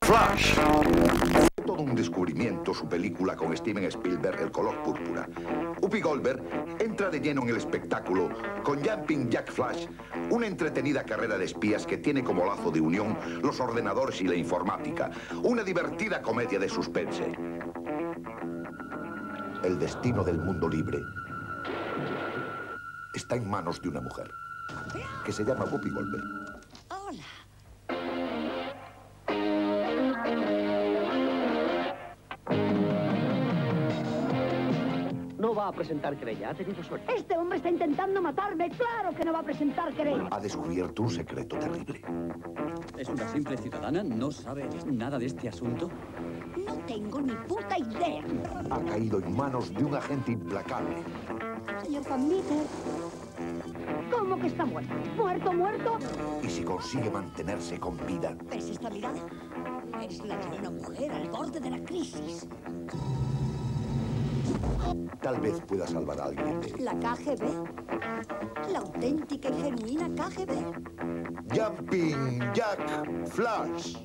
Flash. Todo un descubrimiento su película con Steven Spielberg, El color púrpura. Upi Goldberg entra de lleno en el espectáculo con Jumping Jack Flash, una entretenida carrera de espías que tiene como lazo de unión los ordenadores y la informática. Una divertida comedia de suspense. El destino del mundo libre está en manos de una mujer que se llama Whoopi Goldberg. Va a presentar querella, ha tenido suerte. Este hombre está intentando matarme. Claro que no va a presentar querella. Ha descubierto un secreto terrible. ¿Es una simple ciudadana? ¿No sabe nada de este asunto? No tengo ni puta idea. Ha caído en manos de un agente implacable. Señor Van Meter. ¿Cómo que está muerto? ¿Muerto, muerto? Y si consigue mantenerse con vida, ¿Ves esta mirada? Es la de una mujer al borde de la crisis. Tal vez pueda salvar a alguien de ¿La KGB? ¿La auténtica y genuina KGB? Jumping Jack Flash.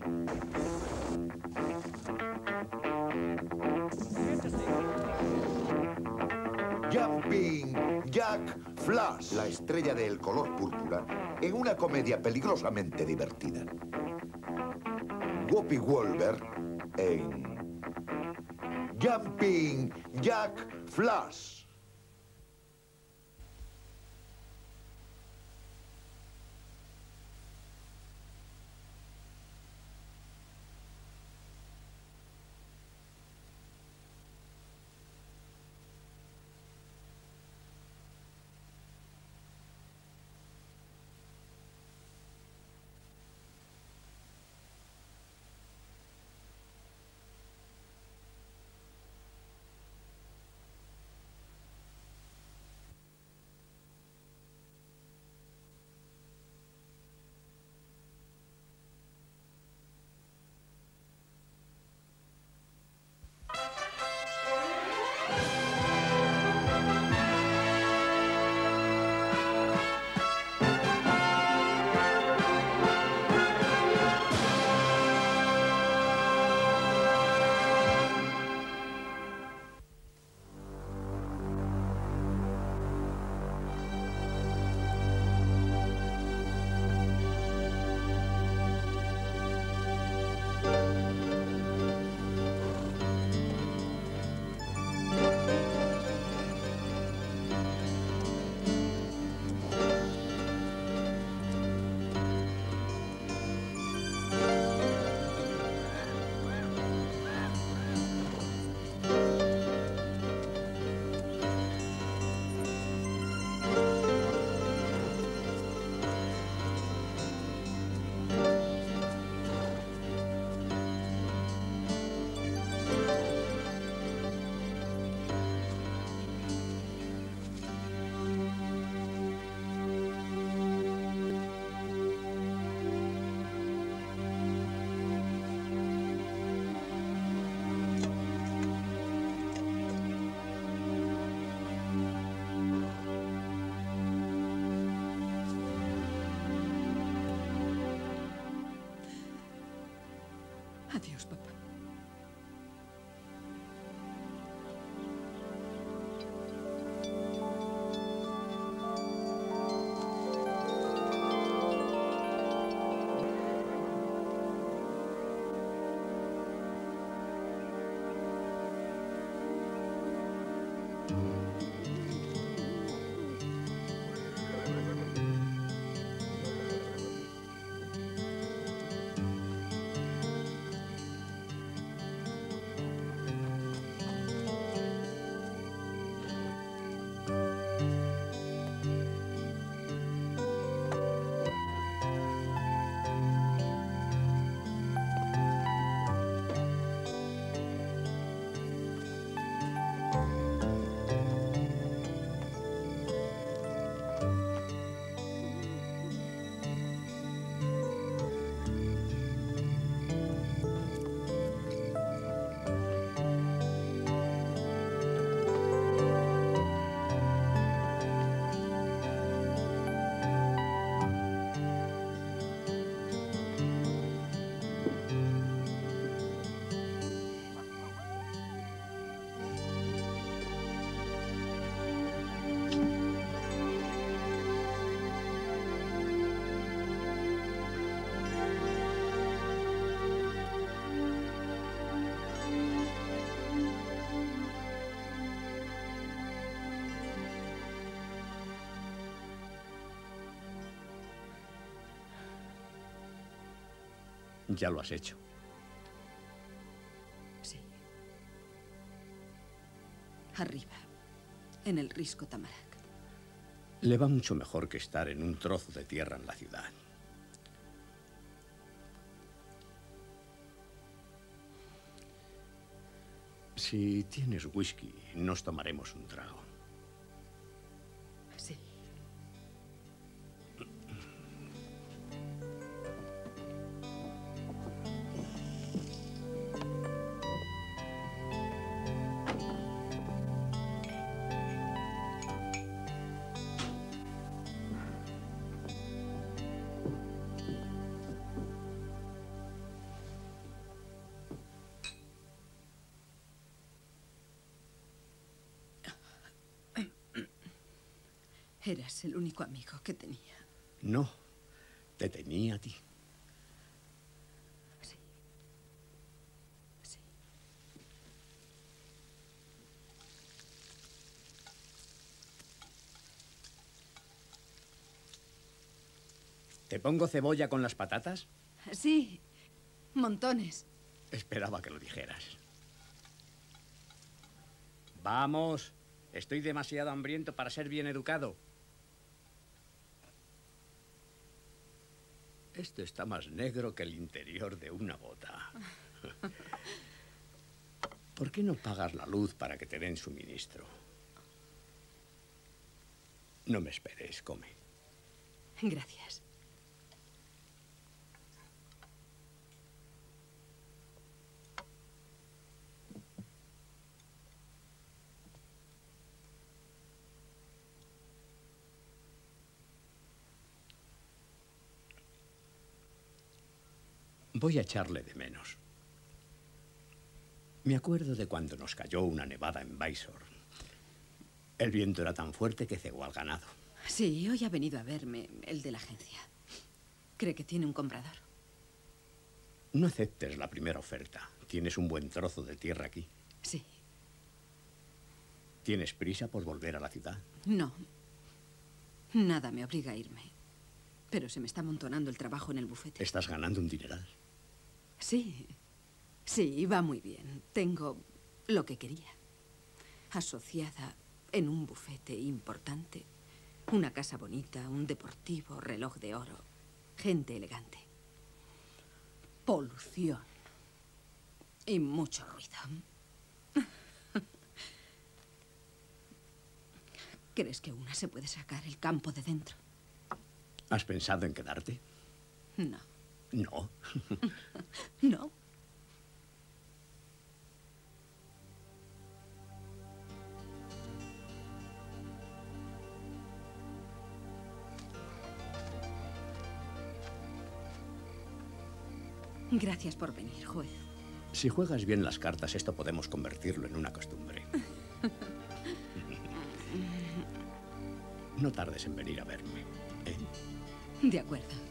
Jumping Jack Flash, la estrella del color púrpura, en una comedia peligrosamente divertida. Whoopi Goldberg en Jumping Jack Flash. Ya lo has hecho. Sí. Arriba, en el risco Tamarack. Le va mucho mejor que estar en un trozo de tierra en la ciudad. Si tienes whisky, nos tomaremos un trago. Eras el único amigo que tenía. No, te tenía a ti. Sí. Sí. ¿Te pongo cebolla con las patatas? Sí. Montones. Esperaba que lo dijeras. Vamos. Estoy demasiado hambriento para ser bien educado. Esto está más negro que el interior de una bota. ¿Por qué no pagas la luz para que te den suministro? No me esperes, come. Gracias. Voy a echarle de menos. Me acuerdo de cuando nos cayó una nevada en Bysor. El viento era tan fuerte que cegó al ganado. Sí, hoy ha venido a verme el de la agencia. Cree que tiene un comprador. No aceptes la primera oferta. Tienes un buen trozo de tierra aquí. Sí. ¿Tienes prisa por volver a la ciudad? No. Nada me obliga a irme. Pero se me está amontonando el trabajo en el bufete. Estás ganando un dineral. Sí. Sí, va muy bien. Tengo lo que quería. Asociada en un bufete importante. Una casa bonita, un deportivo, reloj de oro. Gente elegante. Polución. Y mucho ruido. ¿Crees que una se puede sacar el campo de dentro? ¿Has pensado en quedarte? No. No. No. Gracias por venir, juez. Si juegas bien las cartas, esto podemos convertirlo en una costumbre. No tardes en venir a verme. ¿eh? De acuerdo.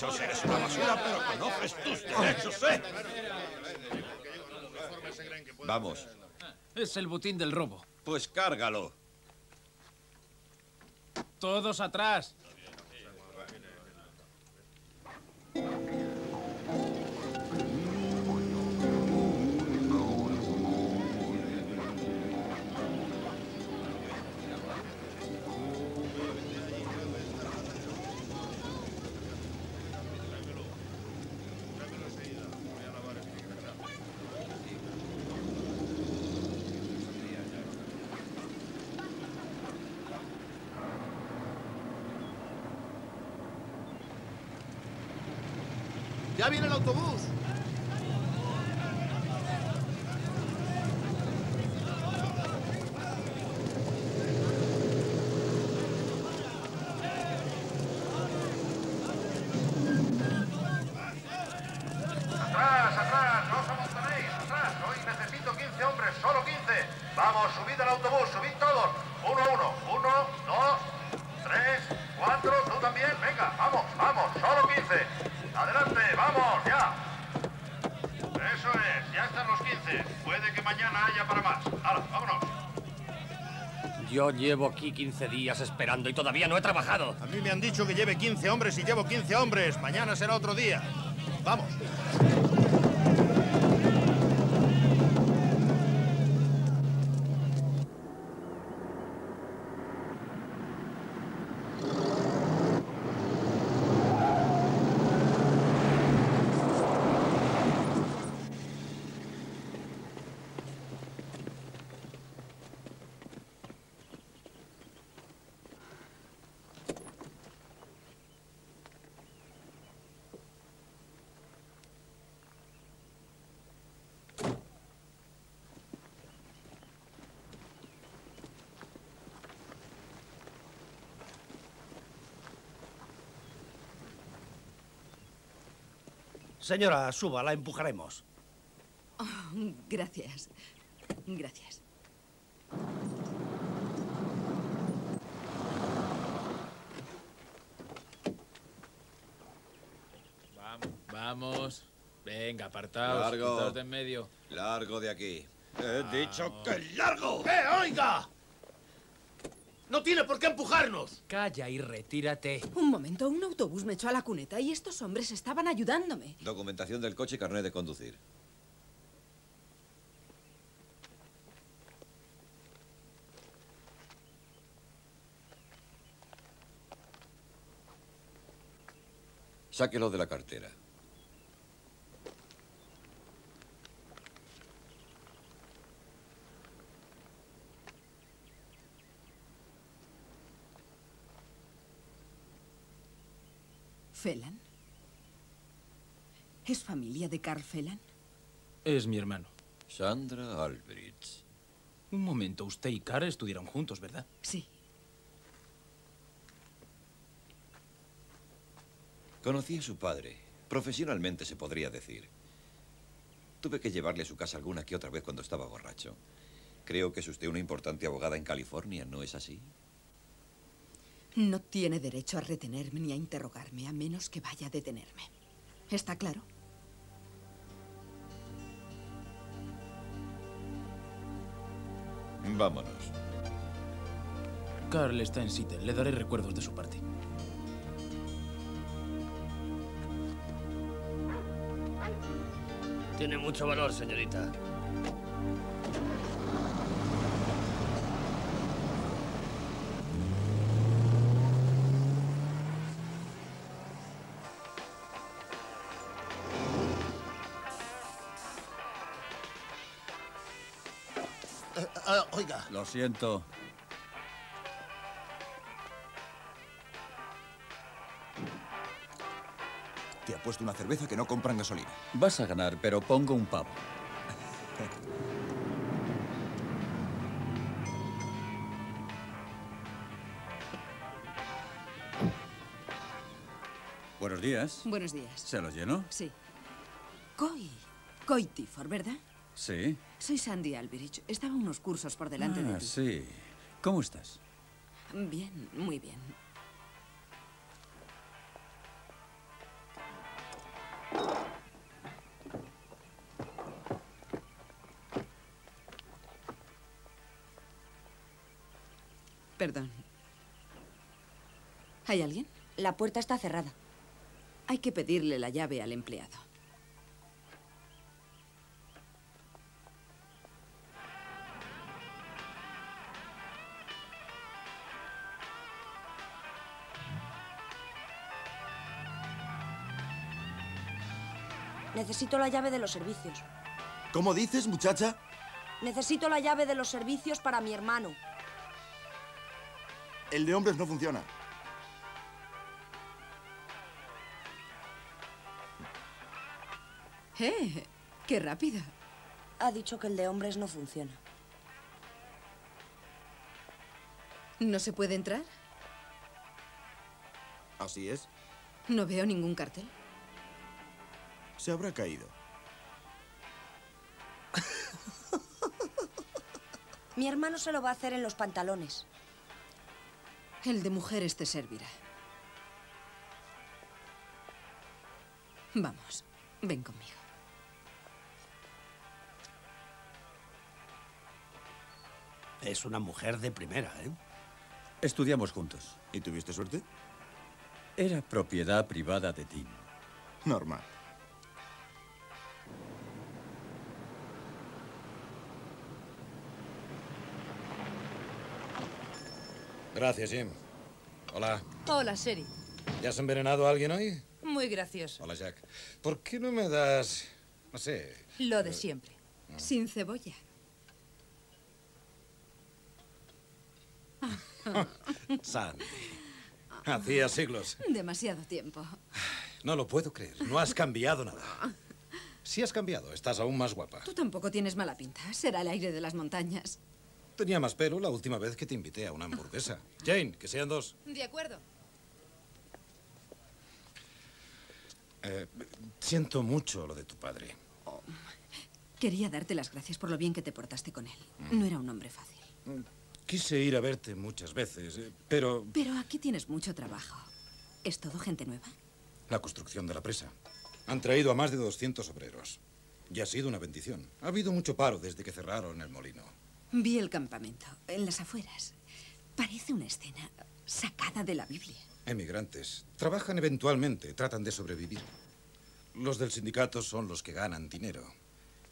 Derechos. Eres una basura, pero conoces tus derechos, ¿eh? Vamos. Es el botín del robo. Pues cárgalo. Todos atrás. Llevo aquí 15 días esperando y todavía no he trabajado. A mí me han dicho que lleve 15 hombres y llevo 15 hombres. Mañana será otro día. Vamos. Señora, suba, la empujaremos. Oh, gracias. Gracias. Vamos, vamos. Venga, apartaos. Largo. quitaos de en medio. Largo de aquí. He dicho que largo. ¡Eh, oiga! ¡No tiene por qué empujarnos! Calla y retírate. Un momento, un autobús me echó a la cuneta y estos hombres estaban ayudándome. Documentación del coche y carnet de conducir. Sáquelo de la cartera. ¿Felan? ¿Es familia de Carl Felan? Es mi hermano. Sandra Albridge. Un momento, usted y Cara estudiaron juntos, ¿verdad? Sí. Conocí a su padre. Profesionalmente se podría decir. Tuve que llevarle a su casa alguna que otra vez cuando estaba borracho. Creo que es usted una importante abogada en California, ¿no es así? No tiene derecho a retenerme ni a interrogarme, a menos que vaya a detenerme. ¿Está claro? Vámonos. Carl está en Seattle. Le daré recuerdos de su parte. Tiene mucho valor, señorita. Lo siento. Te ha puesto una cerveza que no compran gasolina. Vas a ganar, pero pongo un pavo. Buenos días. Buenos días. ¿Se lo lleno? Sí. Coy. Coy Tifford, ¿verdad? Sí. Soy Sandy Alberich. Estaba unos cursos por delante ah, de ti. sí. ¿Cómo estás? Bien, muy bien. Perdón. ¿Hay alguien? La puerta está cerrada. Hay que pedirle la llave al empleado. Necesito la llave de los servicios. ¿Cómo dices, muchacha? Necesito la llave de los servicios para mi hermano. El de hombres no funciona. ¡Eh! ¡Qué rápida! Ha dicho que el de hombres no funciona. ¿No se puede entrar? Así es. No veo ningún cartel. Se habrá caído. Mi hermano se lo va a hacer en los pantalones. El de mujeres te servirá. Vamos, ven conmigo. Es una mujer de primera, ¿eh? Estudiamos juntos. ¿Y tuviste suerte? Era propiedad privada de Tim. Normal. Gracias, Jim. Hola. Hola, Sherry. ¿Ya has envenenado a alguien hoy? Muy gracioso. Hola, Jack. ¿Por qué no me das, no sé... Lo de siempre. Sin cebolla. Sandy. Hacía siglos. Demasiado tiempo. No lo puedo creer. No has cambiado nada. Sí has cambiado. Estás aún más guapa. Tú tampoco tienes mala pinta. Será el aire de las montañas. Tenía más pelo la última vez que te invité a una hamburguesa. Jane, que sean dos. De acuerdo. Eh, siento mucho lo de tu padre. Quería darte las gracias por lo bien que te portaste con él. No era un hombre fácil. Quise ir a verte muchas veces, eh, pero Pero aquí tienes mucho trabajo. ¿Es todo gente nueva? la construcción de la presa. Han traído a más de 200 obreros. Y ha sido una bendición. Ha habido mucho paro desde que cerraron el molino. Vi el campamento, en las afueras. Parece una escena sacada de la Biblia. Emigrantes. Trabajan eventualmente, tratan de sobrevivir. Los del sindicato son los que ganan dinero.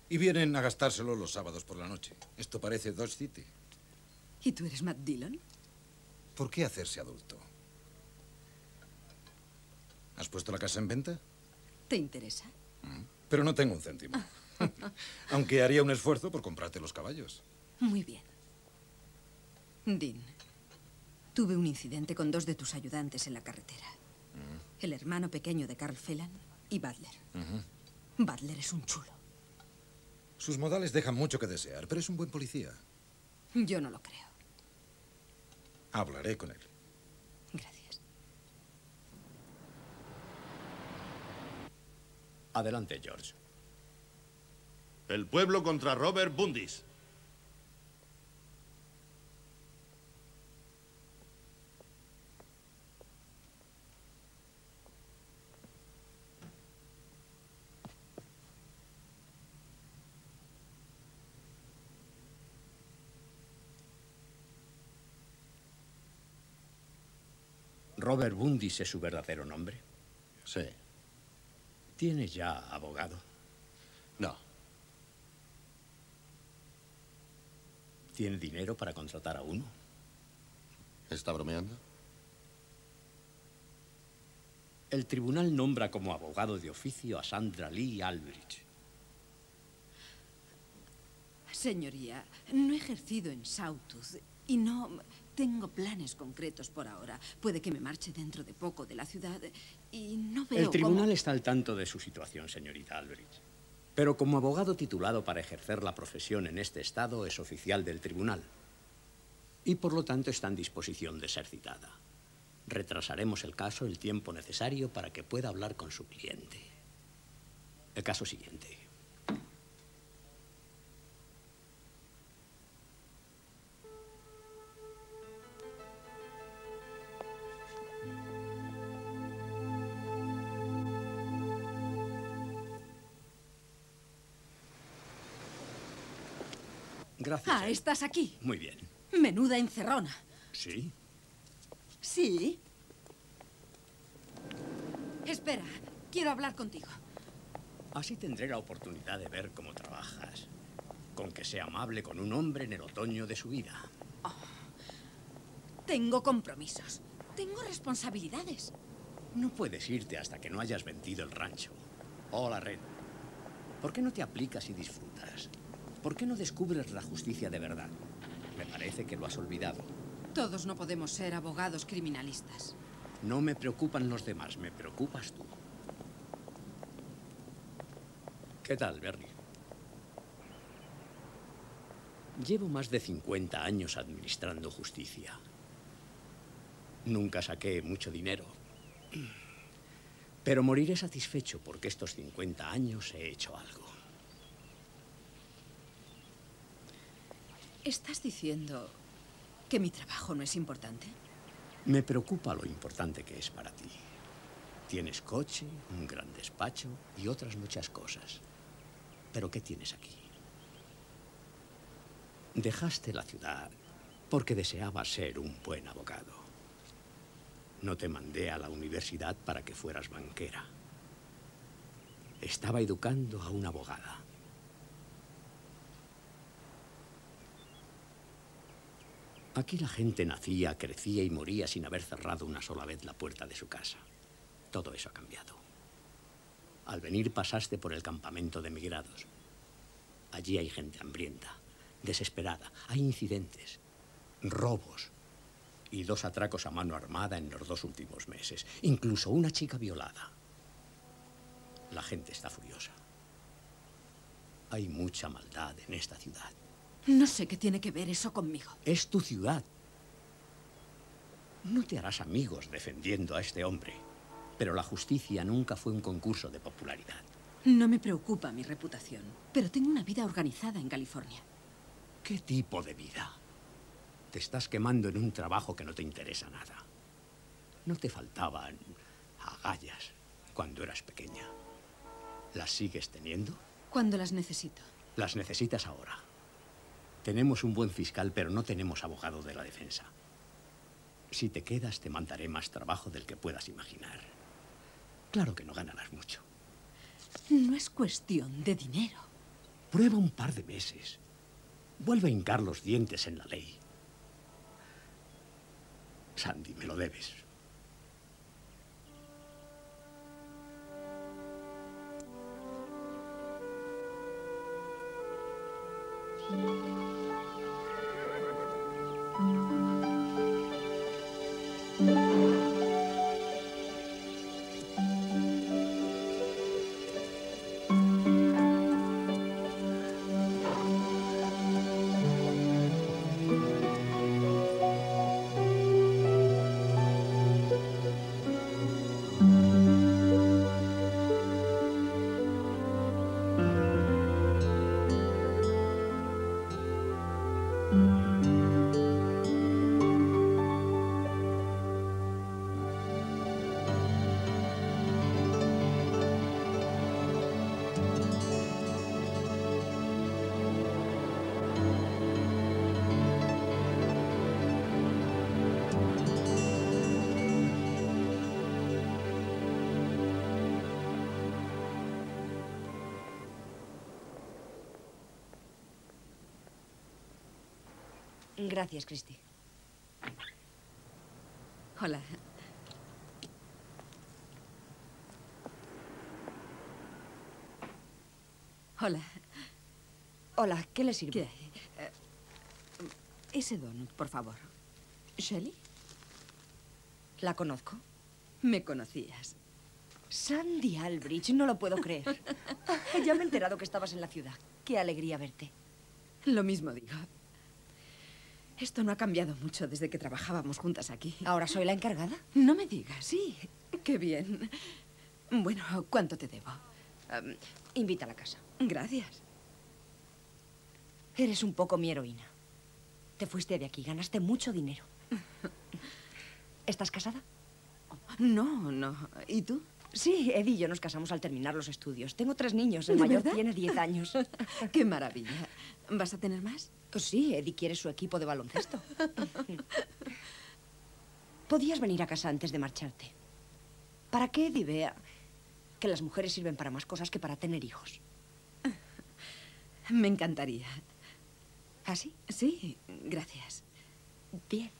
Y vienen a gastárselo los sábados por la noche. Esto parece Dodge City. ¿Y tú eres Matt Dillon? ¿Por qué hacerse adulto? ¿Has puesto la casa en venta? ¿Te interesa? Pero no tengo un céntimo. Aunque haría un esfuerzo por comprarte los caballos. Muy bien. Dean, tuve un incidente con dos de tus ayudantes en la carretera. El hermano pequeño de Carl Phelan y Butler. Butler es un chulo. Sus modales dejan mucho que desear, pero es un buen policía. Yo no lo creo. Hablaré con él. Gracias. Adelante, George. El pueblo contra Robert Bundis. ¿Robert Bundis es su verdadero nombre? Sí. ¿Tiene ya abogado? No. ¿Tiene dinero para contratar a uno? ¿Está bromeando? El tribunal nombra como abogado de oficio a Sandra Lee Aldrich. Señoría, no he ejercido en Sawtooth y no tengo planes concretos por ahora. Puede que me marche dentro de poco de la ciudad y no veo El tribunal cómo- está al tanto de su situación, señorita Aldrich. Pero como abogado titulado para ejercer la profesión en este estado es oficial del tribunal. Y por lo tanto está en disposición de ser citada. Retrasaremos el caso el tiempo necesario para que pueda hablar con su cliente. El caso siguiente. Gracias. Ah, estás aquí. Muy bien. Menuda encerrona. ¿Sí? Sí. Espera, quiero hablar contigo. Así tendré la oportunidad de ver cómo trabajas. Con que sea amable con un hombre en el otoño de su vida. Tengo compromisos. Tengo responsabilidades. No puedes irte hasta que no hayas vendido el rancho. Hola, Red. ¿Por qué no te aplicas y disfrutas? ¿Por qué no descubres la justicia de verdad? Me parece que lo has olvidado. Todos no podemos ser abogados criminalistas. No me preocupan los demás, me preocupas tú. ¿Qué tal, Bernie? Llevo más de 50 años administrando justicia. Nunca saqué mucho dinero. Pero moriré satisfecho porque estos 50 años he hecho algo. ¿Estás diciendo que mi trabajo no es importante? Me preocupa lo importante que es para ti. Tienes coche, un gran despacho y otras muchas cosas. Pero ¿qué tienes aquí? Dejaste la ciudad Porque deseaba ser un buen abogado. No te mandé a la universidad para que fueras banquera. Estaba educando a una abogada. Aquí la gente nacía, crecía y moría sin haber cerrado una sola vez la puerta de su casa. Todo eso ha cambiado. Al venir pasaste por el campamento de emigrados. Allí hay gente hambrienta, desesperada. Hay incidentes, robos y dos atracos a mano armada en los dos últimos meses. Incluso una chica violada. La gente está furiosa. Hay mucha maldad en esta ciudad. No sé qué tiene que ver eso conmigo. Es tu ciudad. No te harás amigos defendiendo a este hombre. Pero la justicia nunca fue un concurso de popularidad. No me preocupa mi reputación, pero tengo una vida organizada en California. ¿Qué tipo de vida? Te estás quemando en un trabajo que no te interesa nada. No te faltaban agallas cuando eras pequeña. ¿Las sigues teniendo? Cuando las necesito. Las necesitas ahora. Tenemos un buen fiscal, pero no tenemos abogado de la defensa. Si te quedas, te mandaré más trabajo del que puedas imaginar. Claro que no ganarás mucho. No es cuestión de dinero. Prueba un par de meses. Vuelve a hincar los dientes en la ley. Sandy, me lo debes. Gracias, Christy. Hola. Hola. Hola, ¿qué le sirve? ¿Qué hay? Eh, ese donut, por favor. ¿Shelley? ¿La conozco? Me conocías. Sandy Albridge, no lo puedo creer. ya me he enterado que estabas en la ciudad. Qué alegría verte. Lo mismo digo. Esto no ha cambiado mucho desde que trabajábamos juntas aquí. ¿Ahora soy la encargada? No me digas, sí. Qué bien. Bueno, ¿cuánto te debo? Um, invita a la casa. Gracias. Eres un poco mi heroína. Te fuiste de aquí, ganaste mucho dinero. ¿Estás casada? No, no. ¿Y tú? Sí, Eddie y yo nos casamos al terminar los estudios. Tengo tres niños. El ¿De mayor verdad? tiene 10 años. Qué maravilla. ¿Vas a tener más? Sí, Eddie quiere su equipo de baloncesto. Podías venir a casa antes de marcharte. Para que Eddie vea que las mujeres sirven para más cosas que para tener hijos. Me encantaría. ¿Ah, sí? Sí, gracias. Bien.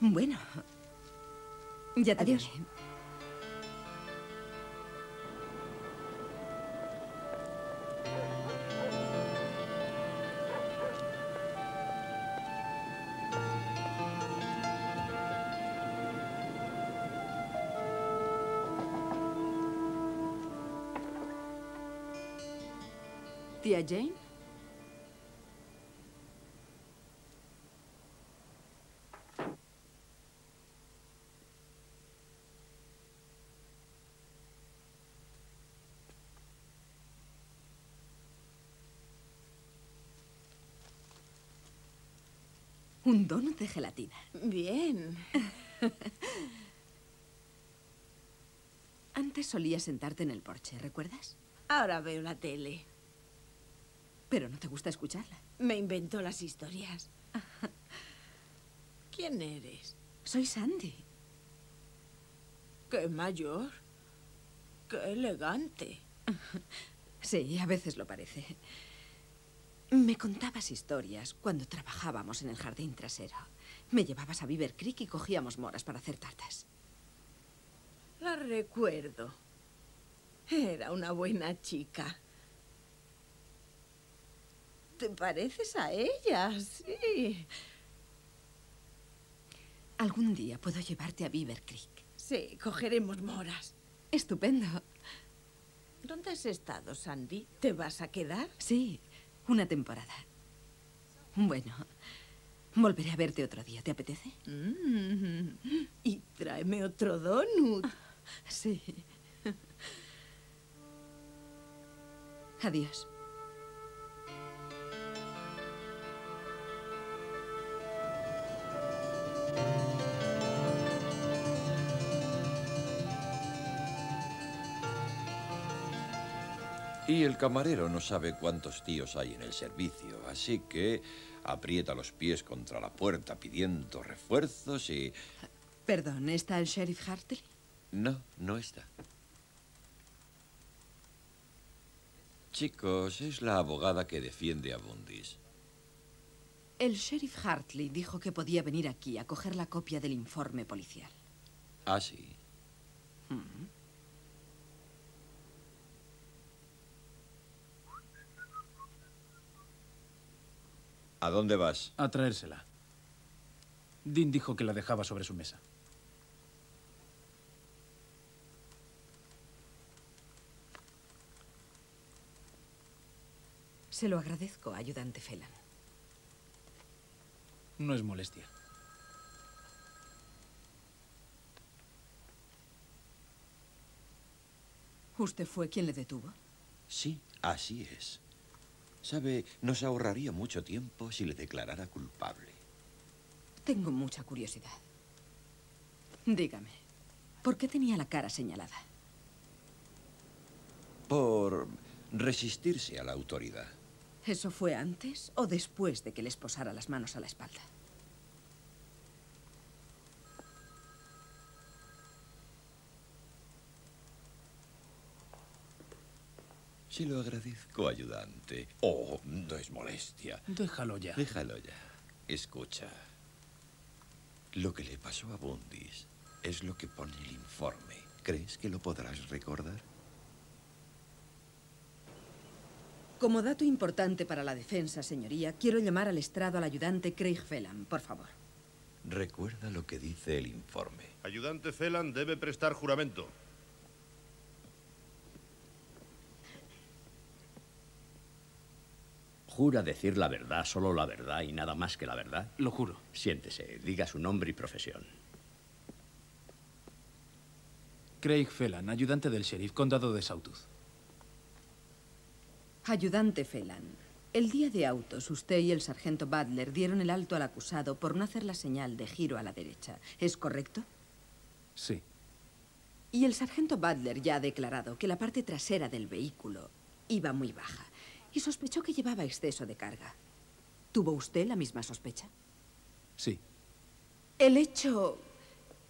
Bueno. Ya te Adiós. diré. Jane. Un donut de gelatina. Bien. Antes solías sentarte en el porche, ¿recuerdas? Ahora veo la tele. Pero no te gusta escucharla. Me invento las historias. ¿Quién eres? Soy Sandy. Qué mayor. Qué elegante. Sí, a veces lo parece. Me contabas historias cuando trabajábamos en el jardín trasero. Me llevabas a Beaver Creek y cogíamos moras para hacer tartas. La recuerdo. Era una buena chica. ¿Te pareces a ella? Sí. Algún día puedo llevarte a Beaver Creek. Sí, cogeremos moras. Estupendo. ¿Dónde has estado, Sandy? ¿Te vas a quedar? Sí, una temporada. Bueno, volveré a verte otro día. ¿Te apetece? Mm. Y tráeme otro donut. Sí. Adiós. Y el camarero no sabe cuántos tíos hay en el servicio, así que aprieta los pies contra la puerta pidiendo refuerzos y... Perdón, ¿está el sheriff Hartley? No, no está. Chicos, es la abogada que defiende a Bundis. El sheriff Hartley dijo que podía venir aquí a coger la copia del informe policial. Ah, sí. Mm. ¿A dónde vas? A traérsela. Dean dijo que la dejaba sobre su mesa. Se lo agradezco, ayudante Phelan. No es molestia. ¿Usted fue quien le detuvo? Sí, así es. Sabe, nos ahorraría mucho tiempo si le declarara culpable. Tengo mucha curiosidad. Dígame, ¿por qué tenía la cara señalada? Por resistirse a la autoridad. ¿Eso fue antes o después de que les posara las manos a la espalda? Sí lo agradezco, ayudante. Oh, no es molestia. Déjalo ya. Déjalo ya. Escucha. Lo que le pasó a Bundis es lo que pone el informe. ¿Crees que lo podrás recordar? Como dato importante para la defensa, señoría, quiero llamar al estrado al ayudante Craig Phelan, por favor. Recuerda lo que dice el informe. Ayudante Phelan debe prestar juramento. ¿Jura decir la verdad, solo la verdad y nada más que la verdad? Lo juro. Siéntese, diga su nombre y profesión. Craig Phelan, ayudante del sheriff, condado de Sawtooth. Ayudante Phelan, el día de autos, usted y el sargento Butler dieron el alto al acusado por no hacer la señal de giro a la derecha. ¿Es correcto? Sí. Y el sargento Butler ya ha declarado que la parte trasera del vehículo iba muy baja y sospechó que llevaba exceso de carga. ¿Tuvo usted la misma sospecha? Sí. El hecho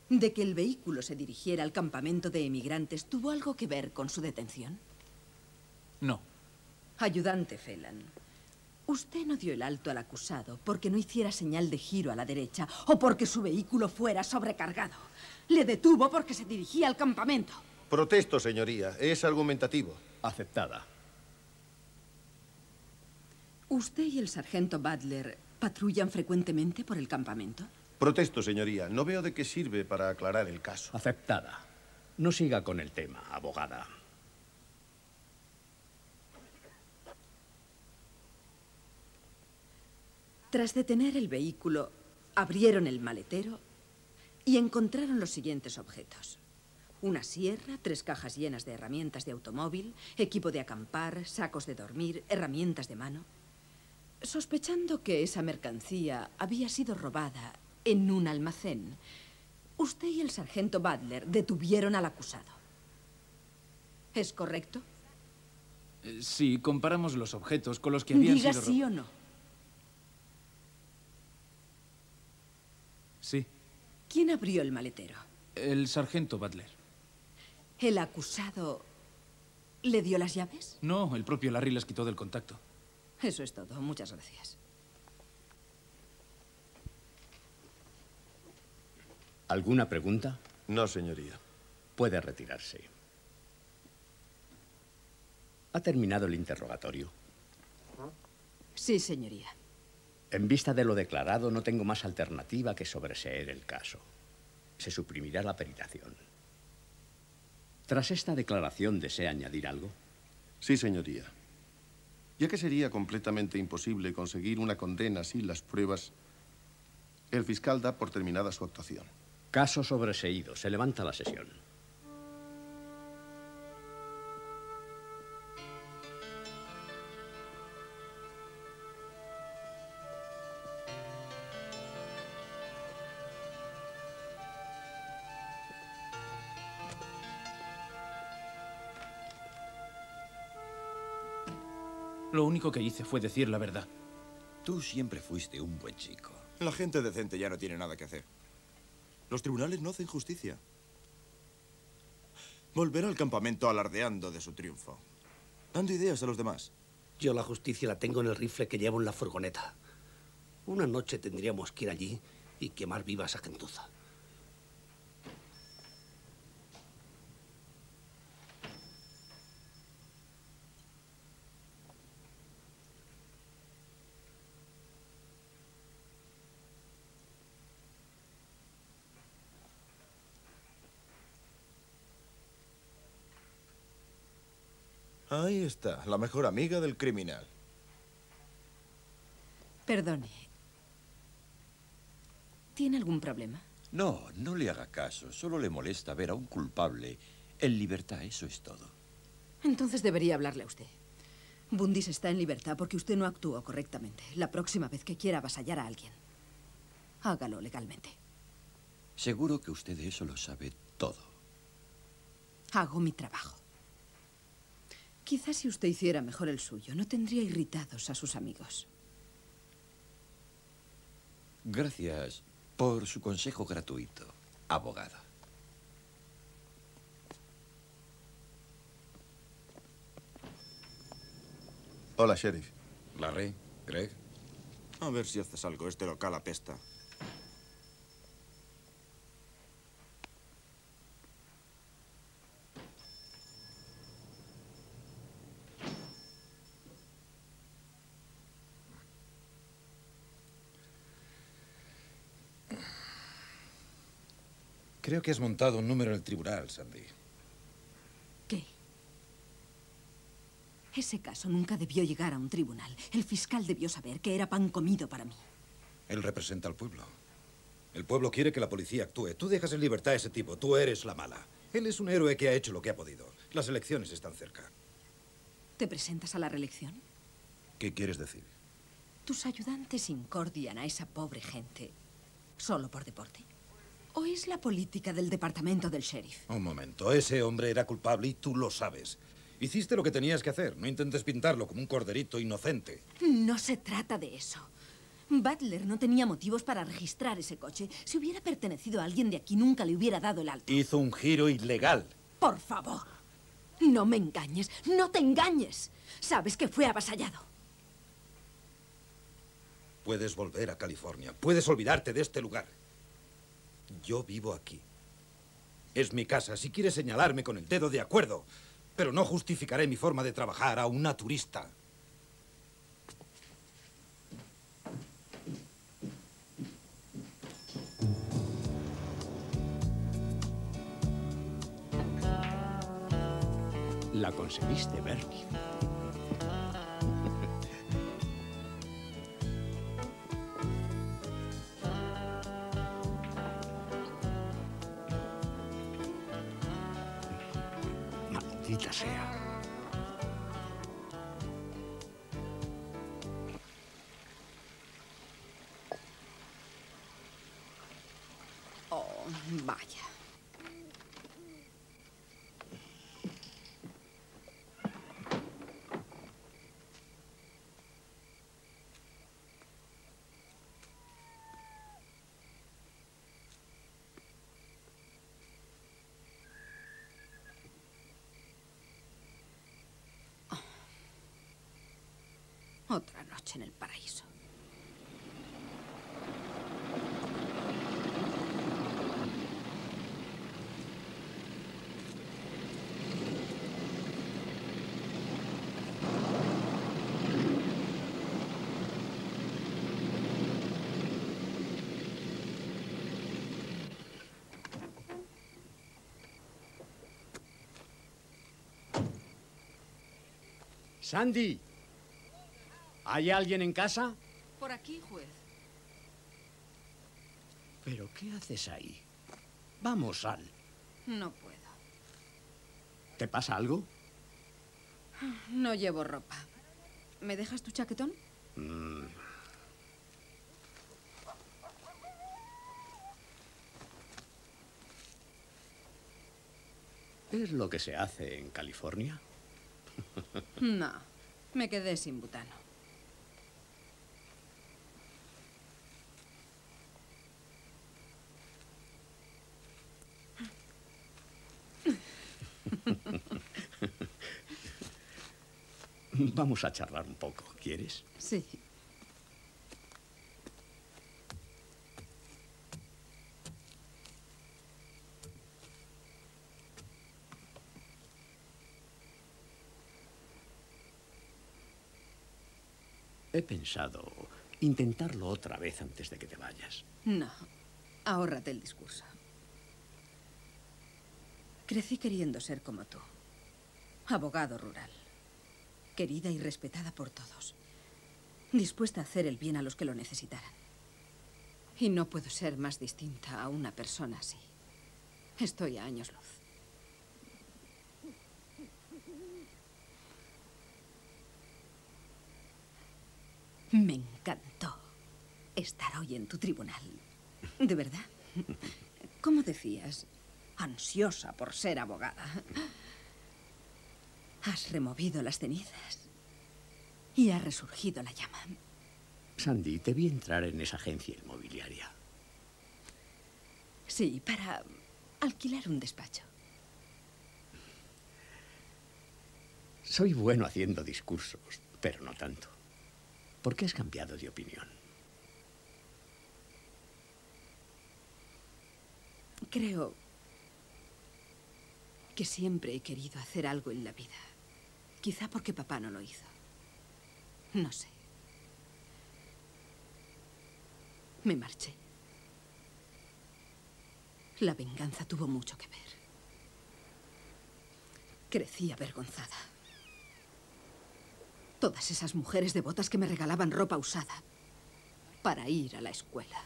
de que el vehículo se dirigiera al campamento de emigrantes tuvo algo que ver con su detención. No. Ayudante Phelan, usted no dio el alto al acusado porque no hiciera señal de giro a la derecha o porque su vehículo fuera sobrecargado. Le detuvo porque se dirigía al campamento. Protesto, señoría. Es argumentativo. Aceptada. ¿Usted y el sargento Butler patrullan frecuentemente por el campamento? Protesto, señoría. No veo de qué sirve para aclarar el caso. Aceptada. No siga con el tema, abogada. Tras detener el vehículo, abrieron el maletero y encontraron los siguientes objetos. Una sierra, tres cajas llenas de herramientas de automóvil, equipo de acampar, sacos de dormir, herramientas de mano. Sospechando que esa mercancía había sido robada en un almacén, usted y el sargento Butler detuvieron al acusado. ¿Es correcto? Eh, sí, comparamos los objetos con los que habían Diga sido... sí ro- o no. Sí. ¿Quién abrió el maletero? El sargento Butler. ¿El acusado le dio las llaves? No, el propio Larry las quitó del contacto. Eso es todo. Muchas gracias. ¿Alguna pregunta? No, señoría. Puede retirarse. ¿Ha terminado el interrogatorio? Sí, señoría. En vista de lo declarado, no tengo más alternativa que sobreseer el caso. Se suprimirá la peritación. Tras esta declaración, ¿desea añadir algo? Sí, señoría. Ya que sería completamente imposible conseguir una condena sin las pruebas, el fiscal da por terminada su actuación. Caso sobreseído. Se levanta la sesión. Único que hice fue decir la verdad. Tú siempre fuiste un buen chico. La gente decente ya no tiene nada que hacer. Los tribunales no hacen justicia. Volverá al campamento alardeando de su triunfo, dando ideas a los demás. Yo la justicia la tengo en el rifle que llevo en la furgoneta. Una noche tendríamos que ir allí y quemar viva a esa gentuza. Ahí está, la mejor amiga del criminal. Perdone. ¿Tiene algún problema? No, no le haga caso. Solo le molesta ver a un culpable en libertad. Eso es todo. Entonces debería hablarle a usted. Bundis está en libertad porque usted no actuó correctamente. La próxima vez que quiera avasallar a alguien, hágalo legalmente. Seguro que usted de eso lo sabe todo. Hago mi trabajo. Quizás si usted hiciera mejor el suyo, no tendría irritados a sus amigos. Gracias por su consejo gratuito, abogada. Hola, sheriff. Larry, Greg. A ver si haces algo. Este local apesta. Creo que has montado un número en el tribunal, Sandy. ¿Qué? Ese caso nunca debió llegar a un tribunal. El fiscal debió saber que era pan comido para mí. Él representa al pueblo. El pueblo quiere que la policía actúe. Tú dejas en libertad a ese tipo. Tú eres la mala. Él es un héroe que ha hecho lo que ha podido. Las elecciones están cerca. ¿Te presentas a la reelección? ¿Qué quieres decir? ¿Tus ayudantes incordian a esa pobre gente solo por deporte? ¿O es la política del departamento del sheriff? Un momento. Ese hombre era culpable y tú lo sabes. Hiciste lo que tenías que hacer. No intentes pintarlo como un corderito inocente. No se trata de eso. Butler no tenía motivos para registrar ese coche. Si hubiera pertenecido a alguien de aquí, nunca le hubiera dado el alto. Hizo un giro ilegal. Por favor. No me engañes. No te engañes. Sabes que fue avasallado. Puedes volver a California. Puedes olvidarte de este lugar. Yo vivo aquí. Es mi casa. Si quieres señalarme con el dedo, de acuerdo. Pero no justificaré mi forma de trabajar a una turista. La conseguiste, Bernie. Maldita sea. Otra noche en el paraíso. Sandy, ¿hay alguien en casa? Por aquí, juez. ¿Pero qué haces ahí? Vamos, sal. No puedo. ¿Te pasa algo? No llevo ropa. ¿Me dejas tu chaquetón? Mm, ¿Es lo que se hace en California? No. Me quedé sin butano. Vamos a charlar un poco, ¿quieres? Sí. He pensado intentarlo otra vez antes de que te vayas. No. Ahórrate el discurso. Crecí queriendo ser como tú. Abogado rural. Querida y respetada por todos. Dispuesta a hacer el bien a los que lo necesitaran. Y no puedo ser más distinta a una persona así. Estoy a años luz. Me encantó estar hoy en tu tribunal. ¿De verdad? ¿Cómo decías? Ansiosa por ser abogada. Has removido las cenizas y ha resurgido la llama. Sandy, te vi entrar en esa agencia inmobiliaria. Sí, para alquilar un despacho. Soy bueno haciendo discursos, pero no tanto. ¿Por qué has cambiado de opinión? Creo que siempre he querido hacer algo en la vida. Quizá porque papá no lo hizo. No sé. Me marché. La venganza tuvo mucho que ver. Crecí avergonzada. Todas esas mujeres devotas que me regalaban ropa usada para ir a la escuela.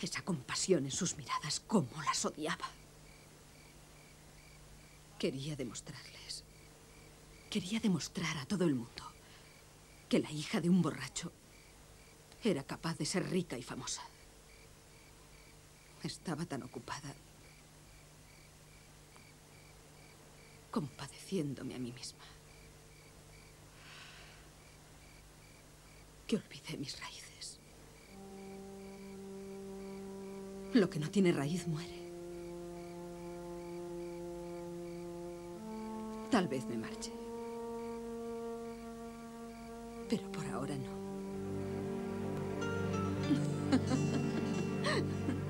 Esa compasión en sus miradas, cómo las odiaba. Quería demostrarles. Quería demostrar a todo el mundo que la hija de un borracho era capaz de ser rica y famosa. Estaba tan ocupada compadeciéndome a mí misma. Que olvidé mis raíces. Lo que no tiene raíz muere. Tal vez me marche. Pero por ahora no.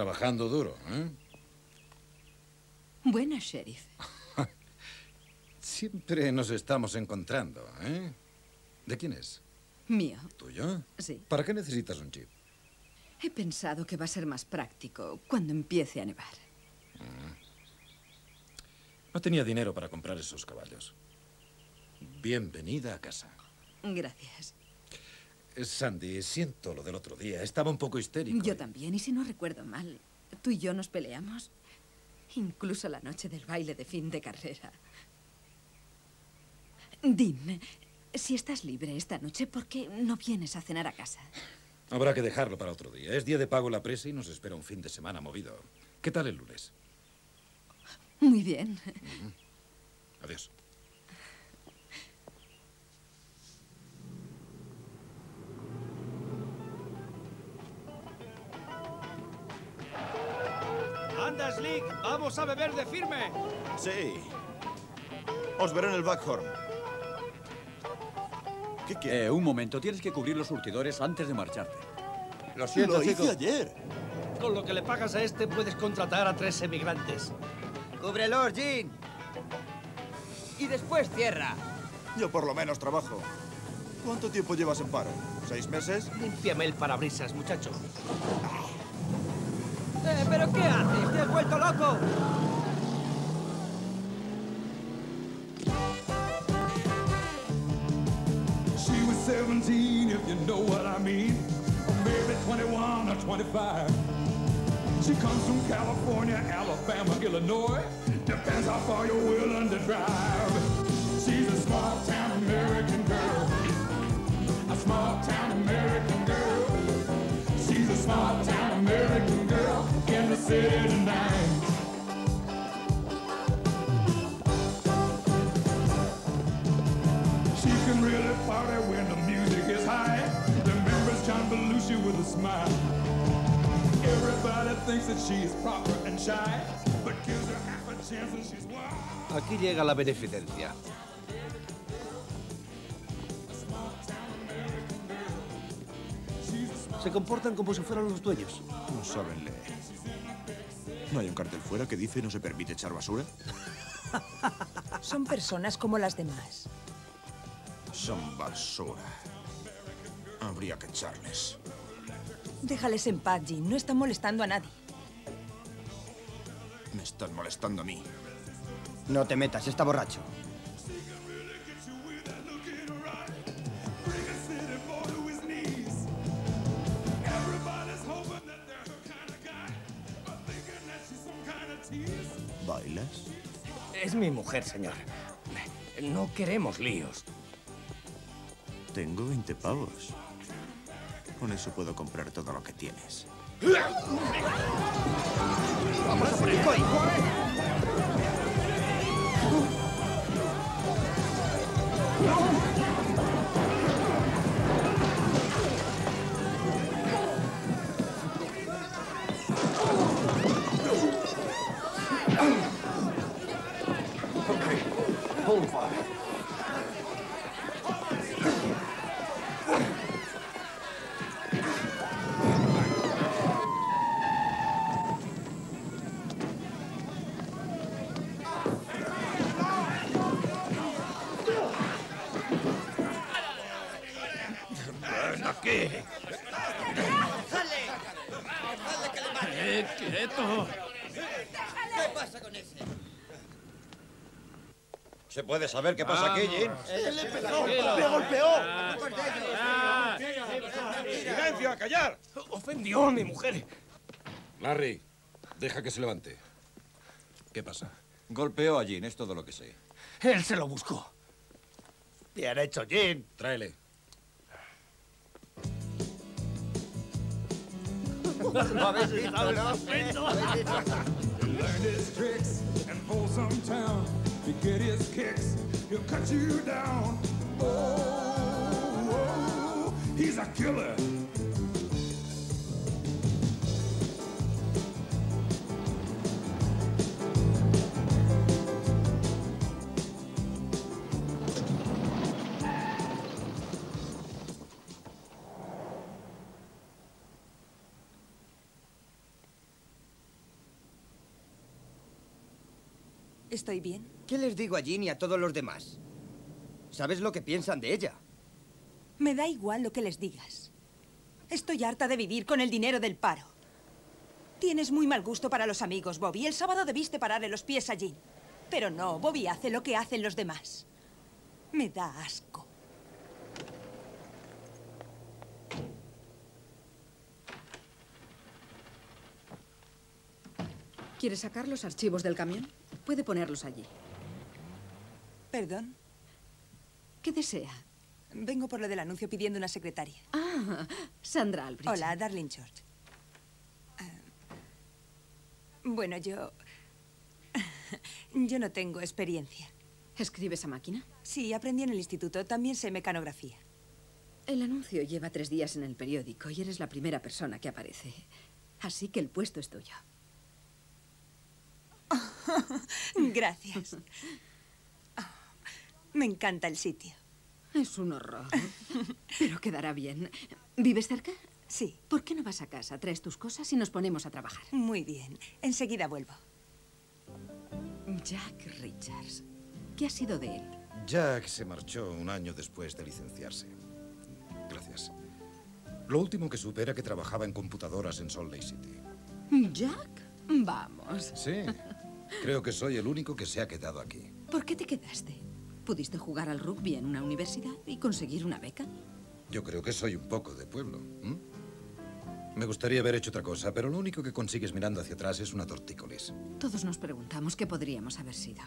Trabajando duro, ¿eh? Buena, sheriff. Siempre nos estamos encontrando, ¿eh? ¿De quién es? Mío. ¿Tuyo? Sí. ¿Para qué necesitas un chip? He pensado que va a ser más práctico cuando empiece a nevar. No tenía dinero para comprar esos caballos. Bienvenida a casa. Gracias. Eh, Sandy, siento lo del otro día. Estaba un poco histérico. Yo también, y si no recuerdo mal, tú y yo nos peleamos. Incluso la noche del baile de fin de carrera. Dean, si estás libre esta noche, ¿por qué no vienes a cenar a casa? Habrá que dejarlo para otro día. Es día de pago la presa y nos espera un fin de semana movido. ¿Qué tal el lunes? Muy bien. Adiós. ¡Vamos a beber de firme! Sí. Os veré en el Backhorn. ¿Qué quieres? Eh, un momento. Tienes que cubrir los surtidores antes de marcharte. Lo siento, Lo hice ayer. Con lo que le pagas a este puedes contratar a tres emigrantes. ¡Cúbrelos, Jean! Y después cierra. Yo por lo menos trabajo. ¿Cuánto tiempo llevas en paro? ¿Seis meses? Límpiame el parabrisas, muchacho. Eh, ¿Pero qué haces? ¿Te has vuelto loco? She was 17, if you know what I mean. Or maybe 21 or 25. She comes from California, Alabama, Illinois. Depends how far you're willing to drive. She's a small town American with a smile. Everybody thinks that she is proper and shy, but gives her half a chance and she's wild. Aquí llega la beneficencia. Se comportan como si fueran los dueños. No saben leer. ¿No hay un cartel fuera que dice no se permite echar basura? Son personas como las demás. Son basura. Habría que echarles. Déjales en paz, Jean. No están molestando a nadie. Me están molestando a mí. No te metas, está borracho. ¿Bailas? Es mi mujer, señor. No queremos líos. Tengo 20 pavos. Con eso puedo comprar todo lo que tienes. ¡Vamos a ¿Se puede saber qué pasa aquí, Jean? Él le pegó. ¡Le golpeó! ¡Silencio, a callar! Ofendió a mi mujer. Larry, deja que se levante. ¿Qué pasa? Golpeó a Jean, es todo lo que sé. Él se lo buscó. Bien hecho, Jean. Tráele. to get his kicks. He'll cut you down. Oh, oh, oh. he's a killer. ¿Estoy bien? ¿Qué les digo a Jean y a todos los demás? ¿Sabes lo que piensan de ella? Me da igual lo que les digas. Estoy harta de vivir con el dinero del paro. Tienes muy mal gusto para los amigos, Bobby. El sábado debiste pararle los pies a Jean. Pero no, Bobby hace lo que hacen los demás. Me da asco. ¿Quiere sacar los archivos del camión? Puede ponerlos allí. ¿Perdón? ¿Qué desea? Vengo por lo del anuncio pidiendo una secretaria. Ah, Sandra Albridge. Hola, Darlene George. Ah, bueno, yo... Yo no tengo experiencia. ¿Escribes a máquina? Sí, aprendí en el instituto. También sé mecanografía. El anuncio lleva tres días en el periódico y eres la primera persona que aparece. Así que el puesto es tuyo. Gracias. Ah, me encanta el sitio. Es un horror. Pero quedará bien. ¿Vives cerca? Sí. ¿Por qué no vas a casa? Traes tus cosas y nos ponemos a trabajar. Muy bien. Enseguida vuelvo. Jack Richards. ¿Qué ha sido de él? Jack se marchó un año después de licenciarse. Gracias. Lo último que supe era que trabajaba en computadoras en Salt Lake City. ¿Jack? Vamos. Sí. Creo que soy el único que se ha quedado aquí. ¿Por qué te quedaste? ¿Pudiste jugar al rugby en una universidad y conseguir una beca? Yo creo que soy un poco de pueblo. Me gustaría haber hecho otra cosa, pero lo único que consigues mirando hacia atrás es una tortícolis. Todos nos preguntamos qué podríamos haber sido.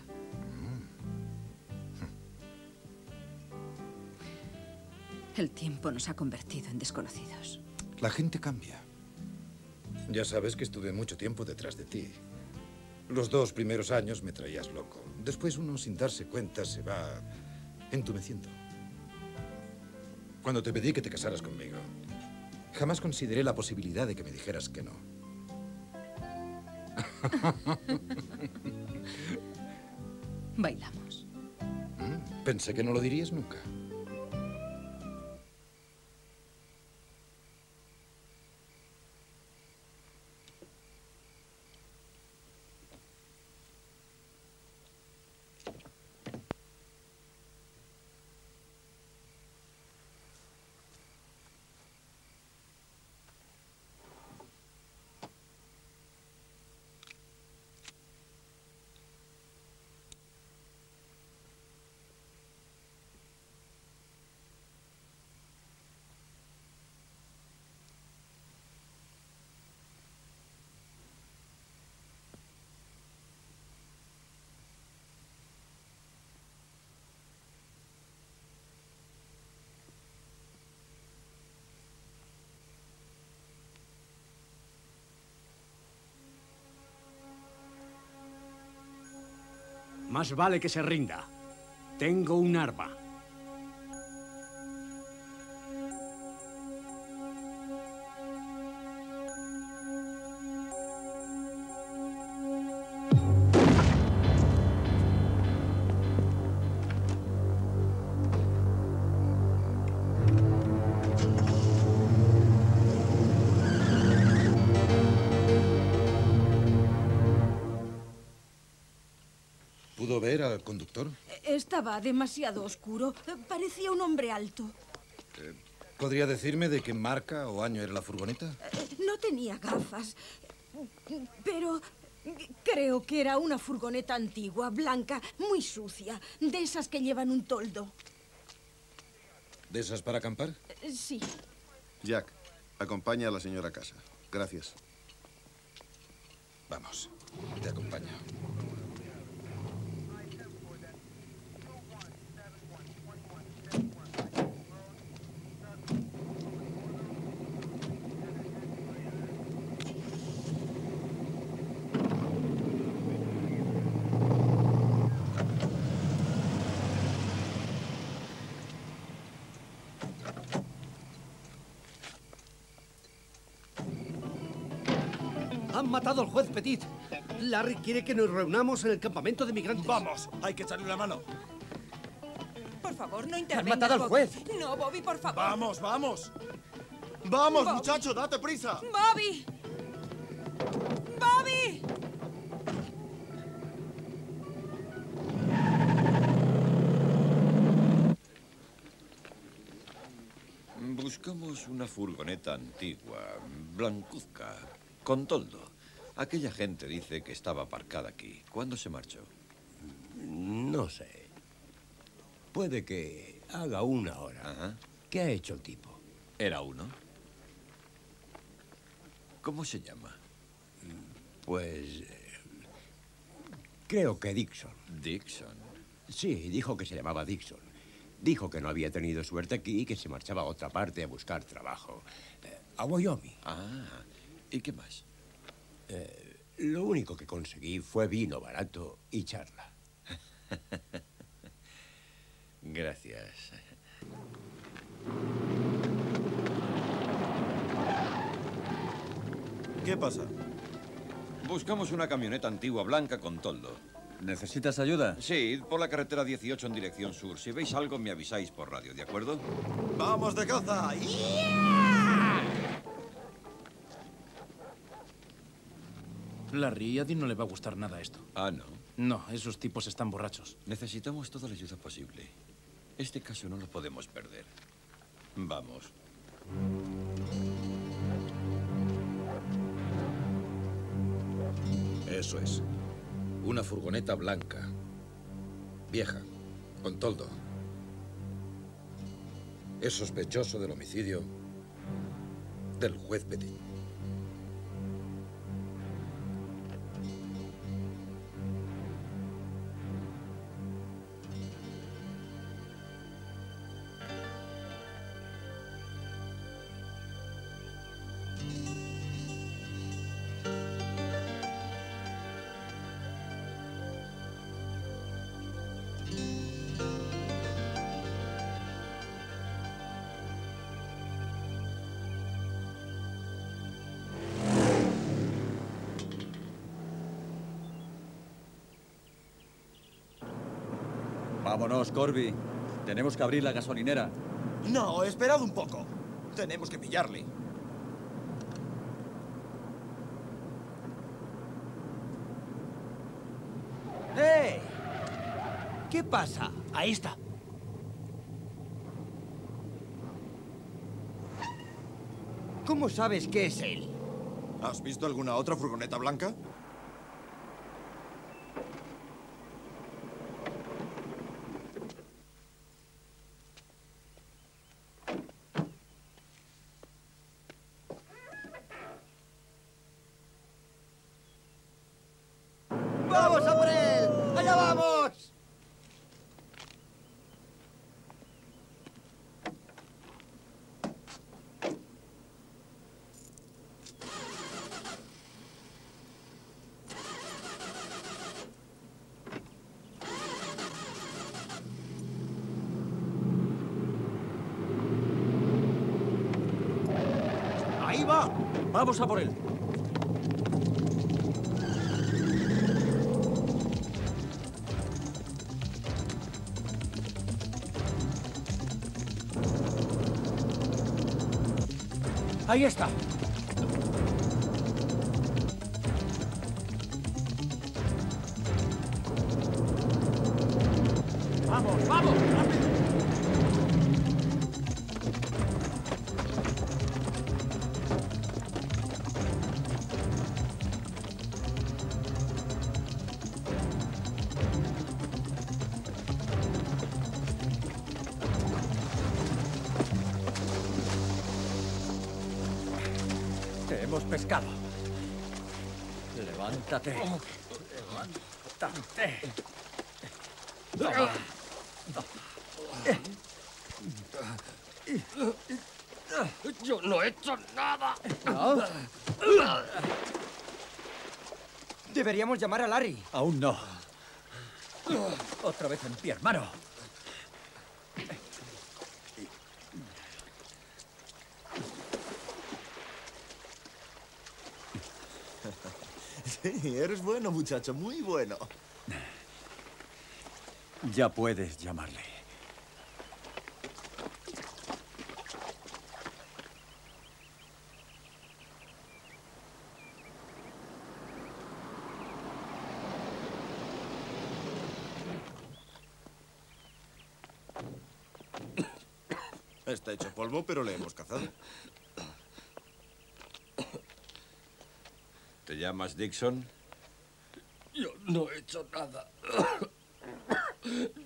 El tiempo nos ha convertido en desconocidos. La gente cambia. Ya sabes que estuve mucho tiempo detrás de ti. Los dos primeros años me traías loco. Después uno, sin darse cuenta, se va entumeciendo. Cuando te pedí que te casaras conmigo, jamás consideré la posibilidad de que me dijeras que no. Bailamos. Pensé que no lo dirías nunca. Más vale que se rinda. Tengo un arma. Estaba demasiado oscuro. Parecía un hombre alto. ¿Podría decirme de qué marca o año era la furgoneta? No tenía gafas. Pero creo que era una furgoneta antigua, blanca, muy sucia. De esas que llevan un toldo. ¿De esas para acampar? Sí. Jack, acompaña a la señora a casa. Gracias. Vamos, te acompaño. Han matado al juez Petit. Larry quiere que nos reunamos en el campamento de migrantes. Vamos, hay que echarle una mano. Por favor, no intervengas, matado al juez. No, Bobby, por favor. Vamos, vamos. Vamos, Bobby. muchacho, date prisa. ¡Bobby! ¡Bobby! Buscamos una furgoneta antigua, blancuzca, con toldo. Aquella gente dice que estaba aparcada aquí. ¿Cuándo se marchó? No sé. Puede que haga una hora. ¿Qué ha hecho el tipo? ¿Era uno? ¿Cómo se llama? Pues... eh, Creo que Dixon. Dixon. Sí, dijo que se llamaba Dixon. Dijo que no había tenido suerte aquí y que se marchaba a otra parte a buscar trabajo. Eh, a Wyoming. Ah, ¿y qué más? Eh, lo único que conseguí fue vino barato y charla. Gracias. ¿Qué pasa? Buscamos una camioneta antigua blanca con toldo. ¿Necesitas ayuda? Sí, por la carretera 18 en dirección sur. Si veis algo, me avisáis por radio, ¿de acuerdo? ¡Vamos de caza! Larry, a Dean no le va a gustar nada esto. Ah, ¿no? No, esos tipos están borrachos. Necesitamos toda la ayuda posible. Este caso no lo podemos perder. Vamos. Eso es. Una furgoneta blanca. Vieja. Con toldo. Es sospechoso del homicidio del juez Petit. Vámonos, Corby. Tenemos que abrir la gasolinera. No, esperad un poco. Tenemos que pillarle. ¡Eh! ¿Qué pasa? Ahí está. ¿Cómo sabes que es él? ¿Has visto alguna otra furgoneta blanca? ¡Vamos a por él! ¡Allá vamos! ¡Ahí va! Vamos a por él. Ahí está. Levántate. Levántate. Toma. Yo no he hecho nada. Deberíamos llamar a Larry. Aún no. Otra vez en pie, hermano. Sí, eres bueno, muchacho, muy bueno. Ya puedes llamarle. Está hecho polvo, pero le hemos cazado. ¿Te llamas Dixon? No he hecho nada.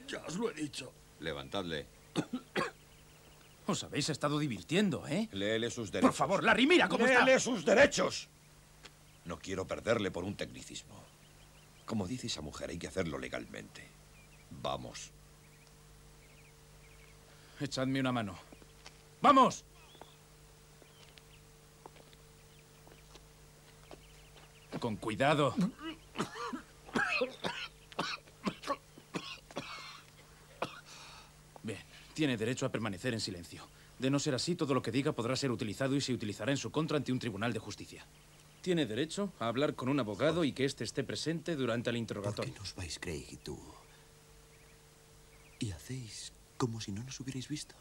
Ya os lo he dicho. Levantadle. Os habéis estado divirtiendo, ¿eh? Léele sus derechos. Por favor, Larry, mira cómo está. ¡Léele sus derechos! No quiero perderle por un tecnicismo. Como dice esa mujer, hay que hacerlo legalmente. Vamos. echadme una mano. ¡Vamos! Con cuidado. Bien, tiene derecho a permanecer en silencio. De no ser así, todo lo que diga podrá ser utilizado y se utilizará en su contra ante un tribunal de justicia. Tiene derecho a hablar con un abogado y que éste esté presente durante el interrogatorio. ¿Por qué nos vais, Craig y tú? Y hacéis como si no nos hubierais visto.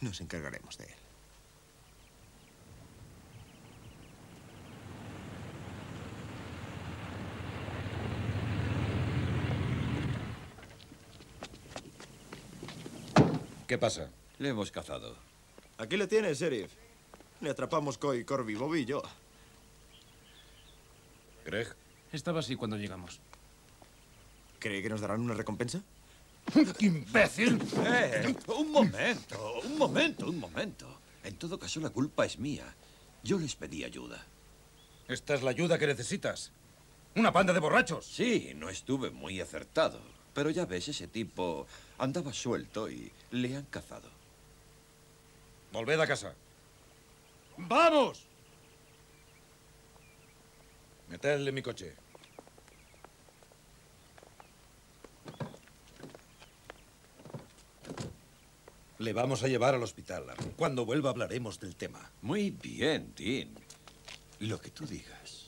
Nos encargaremos de él. ¿Qué pasa? Le hemos cazado. Aquí le tienes, sheriff. Le atrapamos Coy, Corby, Bobby y yo. Greg. Estaba así cuando llegamos. ¿Cree que nos darán una recompensa? ¡Qué imbécil! Eh, un momento, un momento, un momento. En todo caso, la culpa es mía. Yo les pedí ayuda. Esta es la ayuda que necesitas. Una banda de borrachos. Sí, no estuve muy acertado. Pero ya ves, ese tipo andaba suelto y le han cazado. Volved a casa. ¡Vamos! Metedle mi coche. Le vamos a llevar al hospital. Cuando vuelva hablaremos del tema. Muy bien, Dean. Lo que tú digas.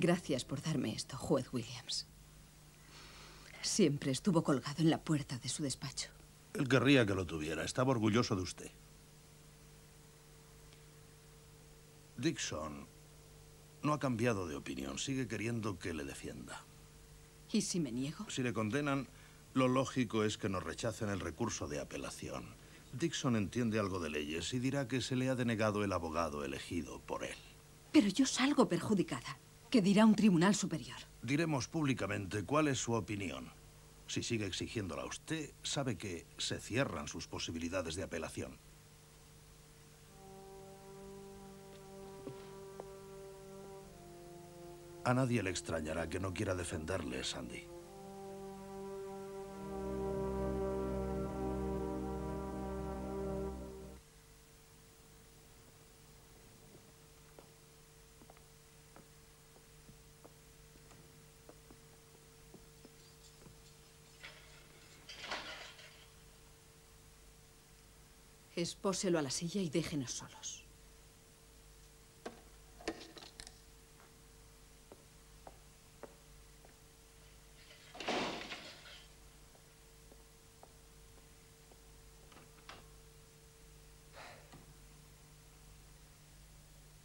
Gracias por darme esto, juez Williams. Siempre estuvo colgado en la puerta de su despacho. Él querría que lo tuviera. Estaba orgulloso de usted. Dixon no ha cambiado de opinión. Sigue queriendo que le defienda. ¿Y si me niego? Si le condenan, lo lógico es que nos rechacen el recurso de apelación. Dixon entiende algo de leyes y dirá que se le ha denegado el abogado elegido por él. Pero yo salgo perjudicada. ¿Qué dirá un tribunal superior? Diremos públicamente cuál es su opinión. Si sigue exigiéndola usted, sabe que se cierran sus posibilidades de apelación. A nadie le extrañará que no quiera defenderle, Sandy. Espóselo a la silla y déjenos solos.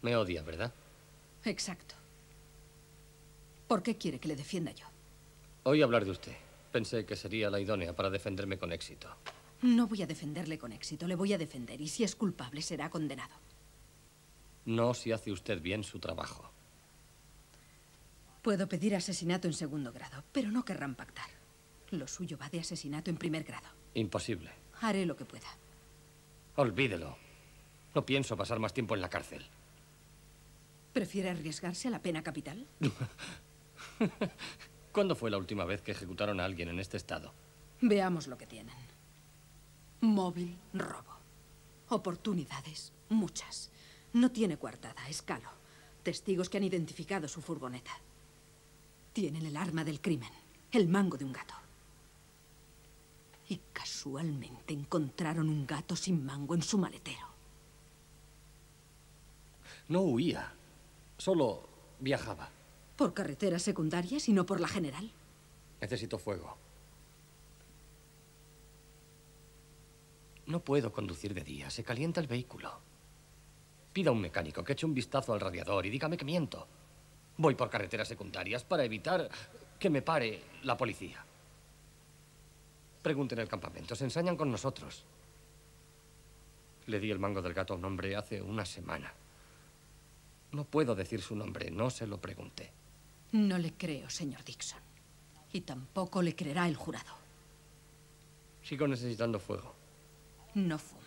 Me odia, ¿verdad? Exacto. ¿Por qué quiere que le defienda yo? Oí hablar de usted. Pensé que sería la idónea para defenderme con éxito. No voy a defenderle con éxito, le voy a defender y si es culpable será condenado. No si hace usted bien su trabajo. Puedo pedir asesinato en segundo grado, pero no querrán pactar. Lo suyo va de asesinato en primer grado. Imposible. Haré lo que pueda. Olvídelo. No pienso pasar más tiempo en la cárcel. ¿Prefiere arriesgarse a la pena capital? ¿Cuándo fue la última vez que ejecutaron a alguien en este estado? Veamos lo que tienen. Móvil, robo. Oportunidades, muchas. No tiene coartada, escalo. Testigos que han identificado su furgoneta. Tienen el arma del crimen, el mango de un gato. Y casualmente encontraron un gato sin mango en su maletero. No huía. Solo Viajaba. ¿Por carreteras secundarias y no por la general? Necesito fuego. No puedo conducir de día. Se calienta el vehículo. Pida a un mecánico que eche un vistazo al radiador y dígame que miento. Voy por carreteras secundarias para evitar que me pare la policía. Pregunten en el campamento. Se ensañan con nosotros. Le di el mango del gato a un hombre hace una semana. No puedo decir su nombre. No se lo pregunté. No le creo, señor Dixon. Y tampoco le creerá el jurado. Sigo necesitando fuego. No fumo.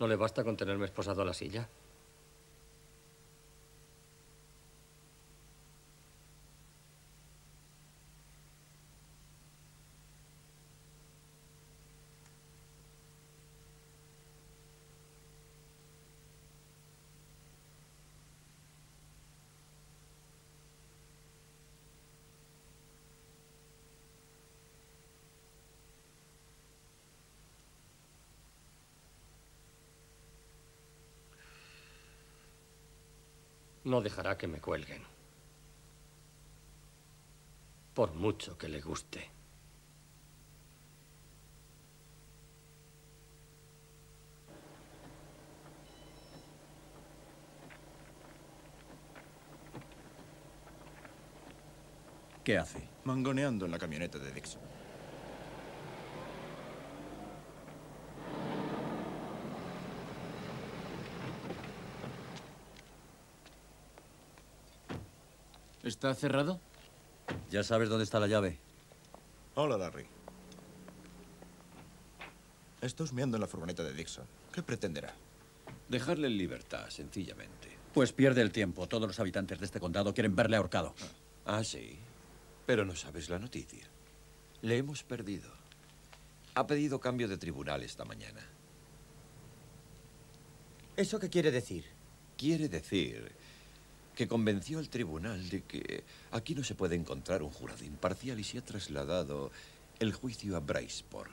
¿No le basta con tenerme esposado a la silla? No dejará que me cuelguen. Por mucho que le guste. ¿Qué hace? Mangoneando en la camioneta de Dixon. ¿Está cerrado? Ya sabes dónde está la llave. Hola, Larry. Está husmeando en la furgoneta de Dixon. ¿Qué pretenderá? Dejarle en libertad, sencillamente. Pues pierde el tiempo. Todos los habitantes de este condado quieren verle ahorcado. Ah, sí. Pero no sabes la noticia. Le hemos perdido. Ha pedido cambio de tribunal esta mañana. ¿Eso qué quiere decir? Quiere decir que convenció al tribunal de que aquí no se puede encontrar un jurado imparcial y se ha trasladado el juicio a Bryceport.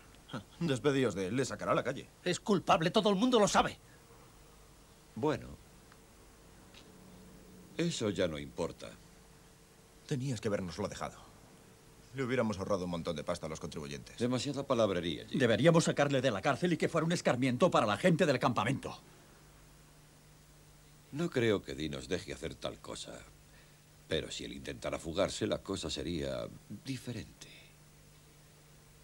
Despedidos de él, le sacará a la calle. Es culpable, todo el mundo lo sabe. Bueno, eso ya no importa. Tenías que habernoslo dejado. Le hubiéramos ahorrado un montón de pasta a los contribuyentes. Demasiada palabrería, Jim. Deberíamos sacarle de la cárcel y que fuera un escarmiento para la gente del campamento. No creo que Dee nos deje hacer tal cosa. Pero si él intentara fugarse, la cosa sería diferente.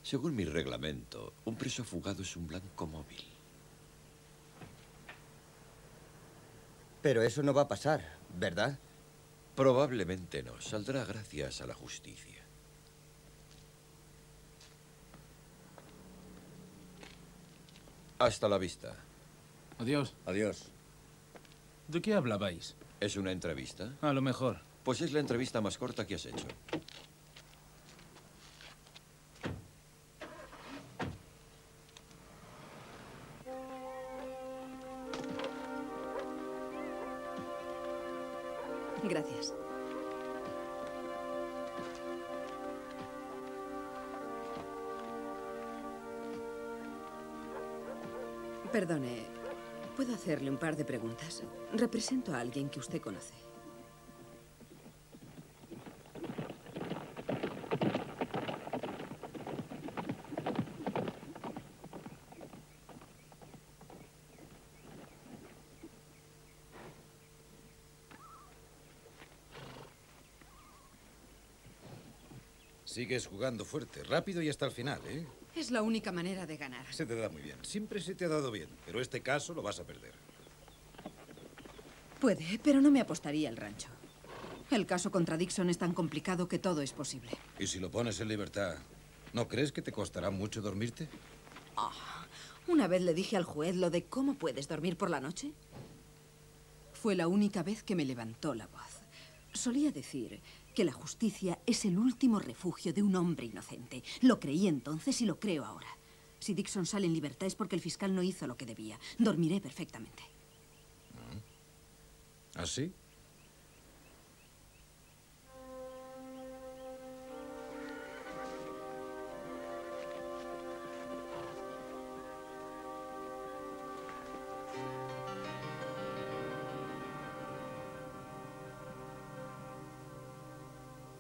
Según mi reglamento, un preso fugado es un blanco móvil. Pero eso no va a pasar, ¿verdad? Probablemente no. Saldrá gracias a la justicia. Hasta la vista. Adiós. Adiós. ¿De qué hablabais? ¿Es una entrevista? A lo mejor. Pues es la entrevista más corta que has hecho. Gracias. Perdone, ¿puedo hacerle un par de preguntas? Represento a alguien que usted conoce. Sigues jugando fuerte, rápido y hasta el final, ¿eh? Es la única manera de ganar. Se te da muy bien. Siempre se te ha dado bien, pero este caso lo vas a perder. Puede, pero no me apostaría el rancho. El caso contra Dixon es tan complicado que todo es posible. Y si lo pones en libertad, ¿no crees que te costará mucho dormirte? Ah, una vez le dije al juez lo de cómo puedes dormir por la noche. Fue la única vez que me levantó la voz. Solía decir que la justicia es el último refugio de un hombre inocente. Lo creí entonces y lo creo ahora. Si Dixon sale en libertad es porque el fiscal no hizo lo que debía. Dormiré perfectamente. ¿Así?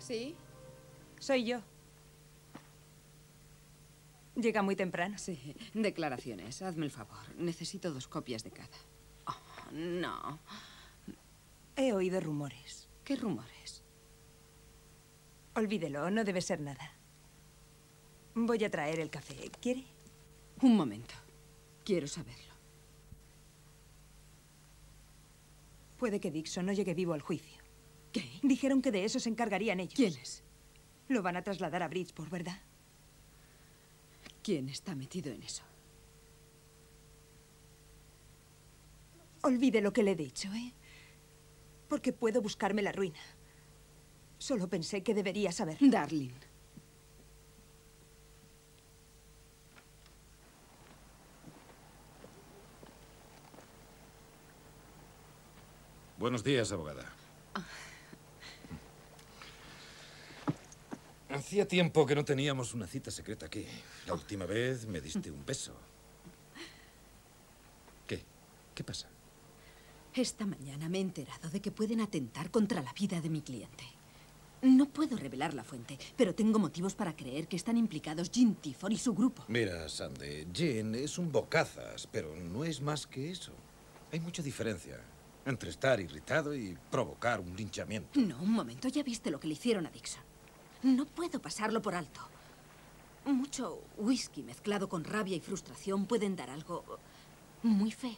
¿Sí? Soy yo. Llega muy temprano. Sí. Declaraciones. Hazme el favor. Necesito dos copias de cada. Oh, no. He oído rumores. ¿Qué rumores? Olvídelo, no debe ser nada. Voy a traer el café. ¿Quiere? Un momento. Quiero saberlo. Puede que Dixon no llegue vivo al juicio. ¿Qué? Dijeron que de eso se encargarían ellos. ¿Quiénes? Lo van a trasladar a Bridgeport, ¿verdad? ¿Quién está metido en eso? Olvide lo que le he dicho, ¿eh? Porque puedo buscarme la ruina. Solo pensé que debería saber. Darling. Buenos días, abogada. Hacía tiempo que no teníamos una cita secreta aquí. La última vez me diste un beso. ¿Qué? ¿Qué pasa? Esta mañana me he enterado de que pueden atentar contra la vida de mi cliente. No puedo revelar la fuente, pero tengo motivos para creer que están implicados Jim Tifford y su grupo. Mira, Sandy, Jean es un bocazas, pero no es más que eso. Hay mucha diferencia entre estar irritado y provocar un linchamiento. No, un momento. Ya viste lo que le hicieron a Dixon. No puedo pasarlo por alto. Mucho whisky mezclado con rabia y frustración pueden dar algo muy feo.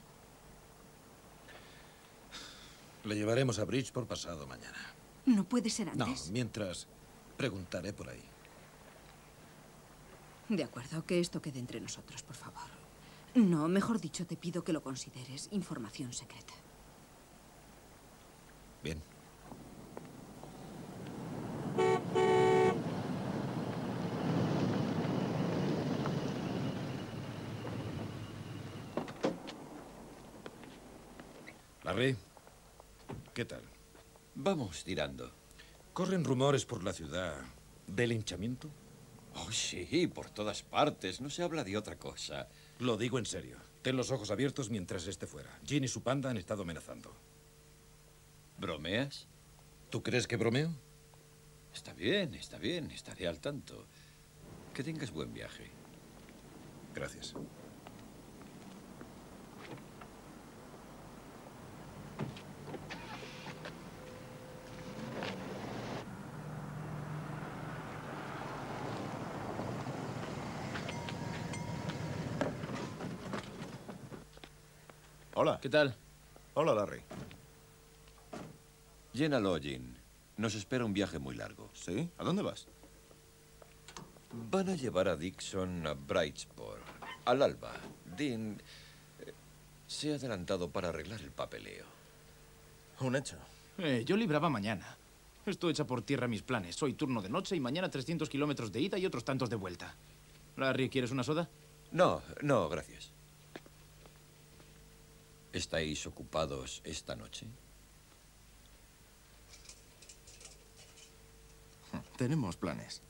Le llevaremos a Bridgeport pasado mañana. No puede ser No, antes. mientras preguntaré por ahí. De acuerdo, que esto quede entre nosotros, por favor. No, mejor dicho, te pido que lo consideres información secreta. Bien. ¿Qué tal? Vamos tirando. ¿Corren rumores por la ciudad de linchamiento? Oh, sí, por todas partes. No se habla de otra cosa. Lo digo en serio. Ten los ojos abiertos mientras esté fuera. Jean y su panda han estado amenazando. ¿Bromeas? ¿Tú crees que bromeo? Está bien, está bien. Estaré al tanto. Que tengas buen viaje. Gracias. Hola. ¿Qué tal? Hola, Larry. Llénalo, Jean. Nos espera un viaje muy largo. ¿Sí? ¿A dónde vas? Van a llevar a Dixon a Brightsport. Al alba. Dean eh, se ha adelantado para arreglar el papeleo. Un hecho. Eh, yo libraba mañana. Esto echa por tierra mis planes. Hoy turno de noche y mañana 300 kilómetros de ida y otros tantos de vuelta. Larry, ¿quieres una soda? No, no, gracias. ¿Estáis ocupados esta noche? Tenemos planes.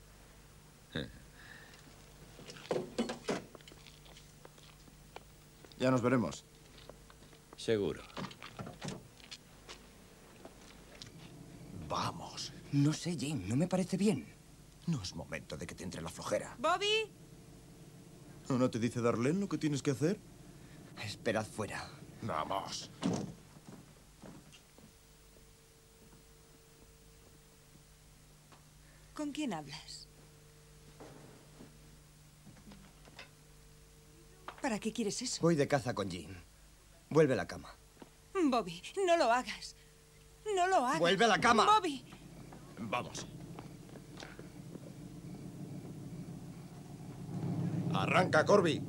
Ya nos veremos. Seguro. Vamos. No sé, Jim. No me parece bien. No es momento de que te entre la flojera. ¡Bobby! ¿No te dice Darlene lo que tienes que hacer? Esperad fuera. Vamos. ¿Con quién hablas? ¿Para qué quieres eso? Voy de caza con Jim. Vuelve a la cama. Bobby, no lo hagas. No lo hagas. ¡Vuelve a la cama! Bobby. Vamos. Arranca, Corby.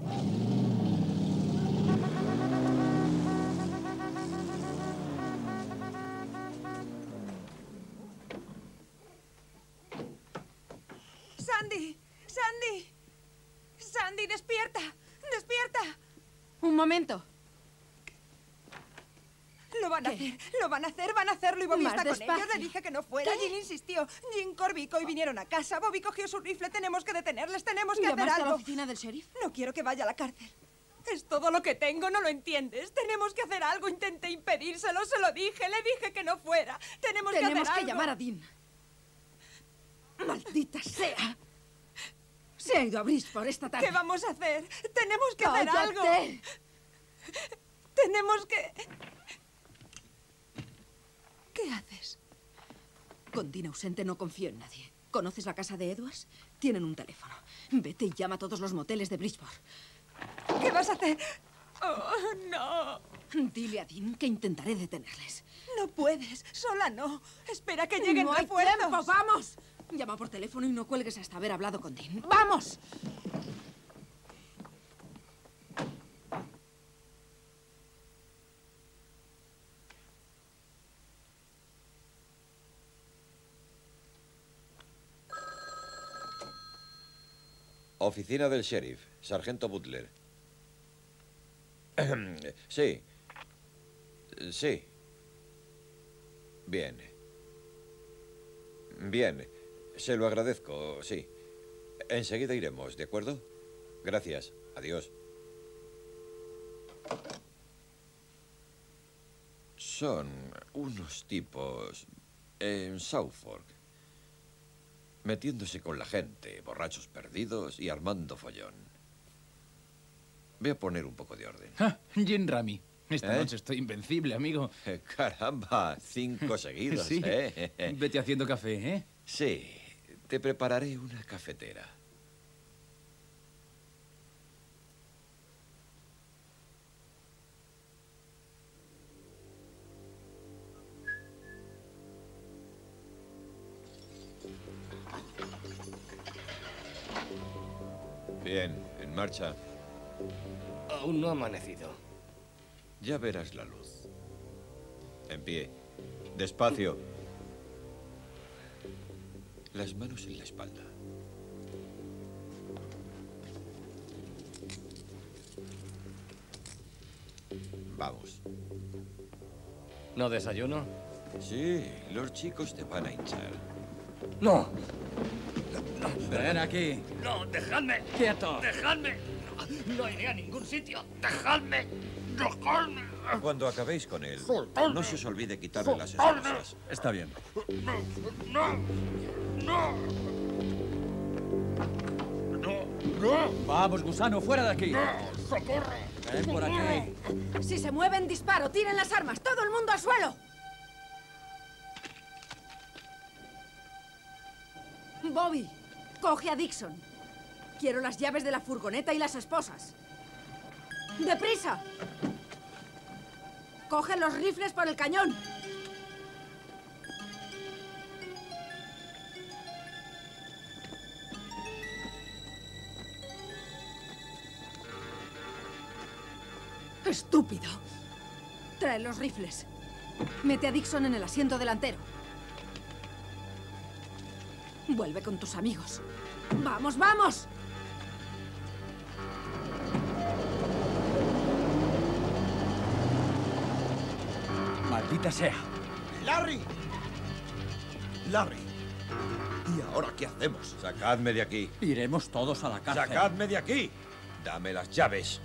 Momento. Lo van a hacer, lo van a hacer, van a hacerlo y Bobby Más está con despacio. ellos. Le dije que no fuera. ¿Qué? Jim insistió. Jim Corby y vinieron a casa. Bobby cogió su rifle. Tenemos que detenerles, tenemos que hacer ¿Llamaste a la algo. oficina del sheriff? No quiero que vaya a la cárcel. Es todo lo que tengo, ¿no lo entiendes? Tenemos que hacer algo. Intenté impedírselo, se lo dije. Le dije que no fuera. Tenemos, que Tenemos hacer que algo. llamar a Dean. ¡Maldita sea! Se ha ido a Bridgeport esta tarde. ¿Qué vamos a hacer? Tenemos que hacer algo. Tenemos que... ¿Qué haces? Con Dean ausente no confío en nadie. ¿Conoces la casa de Edwards? Tienen un teléfono. Vete y llama a todos los moteles de Bridgeport. ¿Qué vas a hacer? Oh, no. Dile a Dean que intentaré detenerles. No puedes. Sola no. Espera que lleguen no hay refuerzos. tiempo. ¡Vamos! Llama por teléfono y no cuelgues hasta haber hablado con Dean. ¡Vamos! Oficina del sheriff, sargento Butler. Sí. Sí. Bien. Bien. Se lo agradezco, sí. Enseguida iremos, ¿de acuerdo? Gracias. Adiós. Son unos tipos en Southfork. Metiéndose con la gente, borrachos perdidos y armando follón. Voy a poner un poco de orden. Ah, Jim Rami. Esta ¿Eh? noche estoy invencible, amigo. Caramba, cinco seguidos, Sí. ¿eh? Vete haciendo café, ¿eh? Sí, te prepararé una cafetera. Bien, en marcha. Aún no ha amanecido. Ya verás la luz. En pie. Despacio. Las manos en la espalda. Vamos. ¿No desayuno? Sí, los chicos te van a hinchar. No. Ven aquí. No, dejadme. Quieto. Dejadme. No, no iré a ningún sitio. Dejadme. Dejadme. Cuando acabéis con él, Soltadme. no se os olvide quitarle las esposas. Está bien. No, no, no. No, Vamos, gusano, fuera de aquí. socorro. Ven por aquí. Si se mueven, disparo. Tiren las armas. ¡Todo el mundo al suelo! Bobby, coge a Dixon. Quiero las llaves de la furgoneta y las esposas. ¡Deprisa! Coge los rifles por el cañón. Estúpido. Trae los rifles. Mete a Dixon en el asiento delantero. Vuelve con tus amigos. ¡Vamos, vamos! Maldita sea. ¡Larry! ¡Larry! ¿Y ahora qué hacemos? Sacadme de aquí. Iremos todos a la cárcel. ¡Sacadme de aquí! Dame las llaves.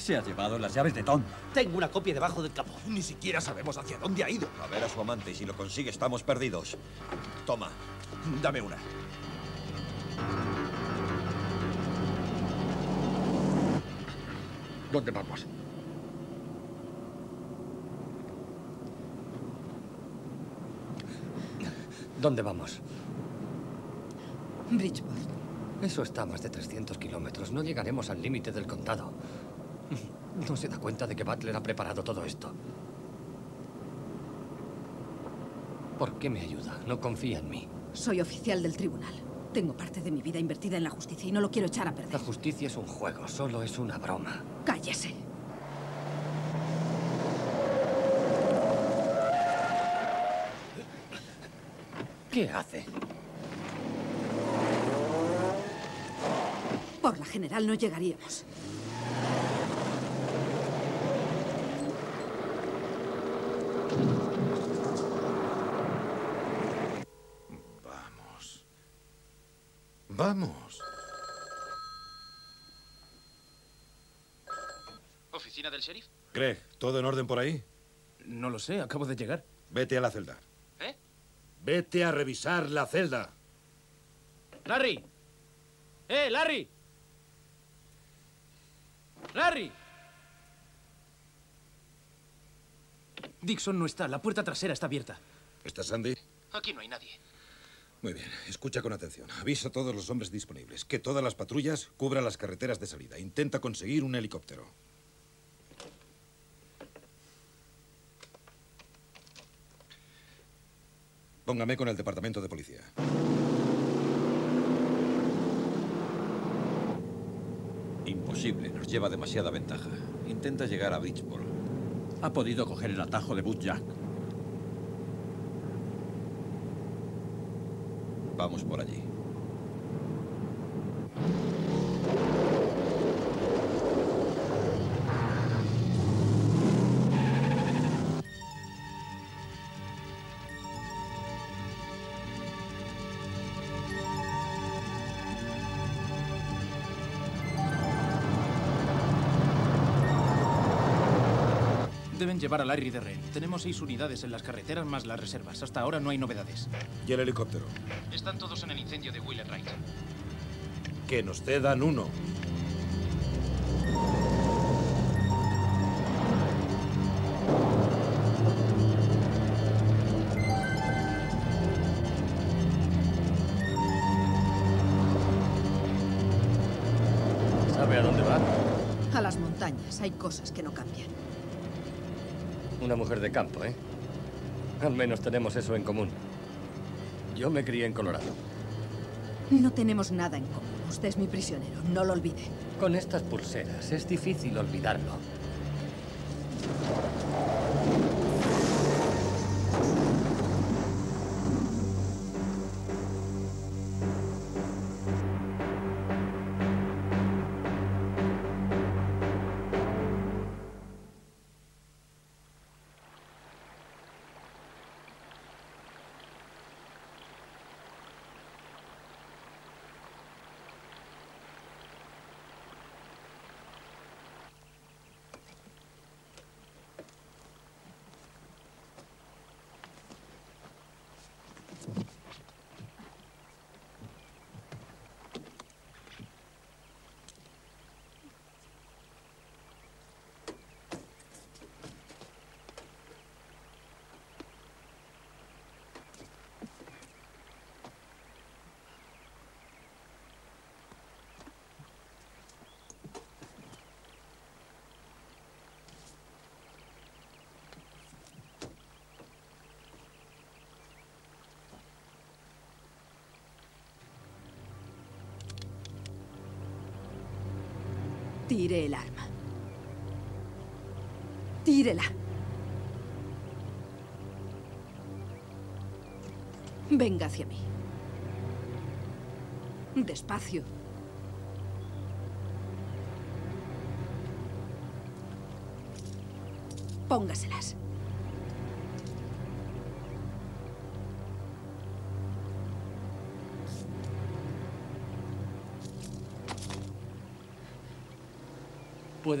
Se ha llevado las llaves de Tom. Tengo una copia debajo del capó. Ni siquiera sabemos hacia dónde ha ido. A ver a su amante y si lo consigue estamos perdidos. Toma, dame una. ¿Dónde vamos? ¿Dónde vamos? Bridgeport. Eso está a más de 300 kilómetros. No llegaremos al límite del condado. ¿No se da cuenta de que Butler ha preparado todo esto? ¿Por qué me ayuda? No confía en mí. Soy oficial del tribunal. Tengo parte de mi vida invertida en la justicia y no lo quiero echar a perder. La justicia es un juego, solo es una broma. Cállese. ¿Qué hace? Por la general no llegaríamos. Vamos. Vamos. ¿Oficina del sheriff? ¿todo en orden por ahí? No lo sé, acabo de llegar. Vete a la celda. ¿Eh? Vete a revisar la celda. ¡Larry! ¡Eh, Larry! ¡Larry! Dixon no está. La puerta trasera está abierta. ¿Está Sandy? Aquí no hay nadie. Muy bien, escucha con atención. Aviso a todos los hombres disponibles. Que todas las patrullas cubran las carreteras de salida. Intenta conseguir un helicóptero. Póngame con el departamento de policía. Imposible, nos lleva demasiada ventaja. Intenta llegar a Bridgeport. Ha podido coger el atajo de Boot Jack. Vamos por allí. Llevar a Larry de rehén. Tenemos seis unidades en las carreteras más las reservas. Hasta ahora no hay novedades. ¿Y el helicóptero? Están todos en el incendio de Wheeler Wright. Que nos cedan uno. ¿Sabe a dónde va? A las montañas hay cosas que no cambian. Una mujer de campo, ¿eh? Al menos tenemos eso en común. Yo me crié en Colorado. No tenemos nada en común. Usted es mi prisionero, no lo olvide. Con estas pulseras es difícil olvidarlo. Tire el arma. Tírela. Venga hacia mí. Despacio. Póngaselas.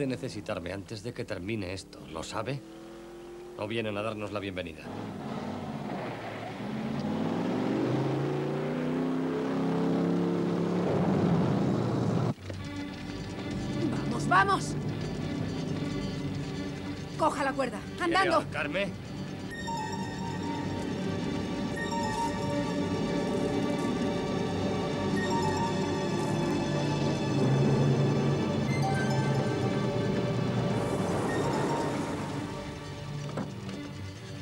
Puede necesitarme antes de que termine esto, ¿lo sabe? ¿O vienen a darnos la bienvenida? ¡Vamos, vamos! Coja la cuerda. ¡Andando! Carmen.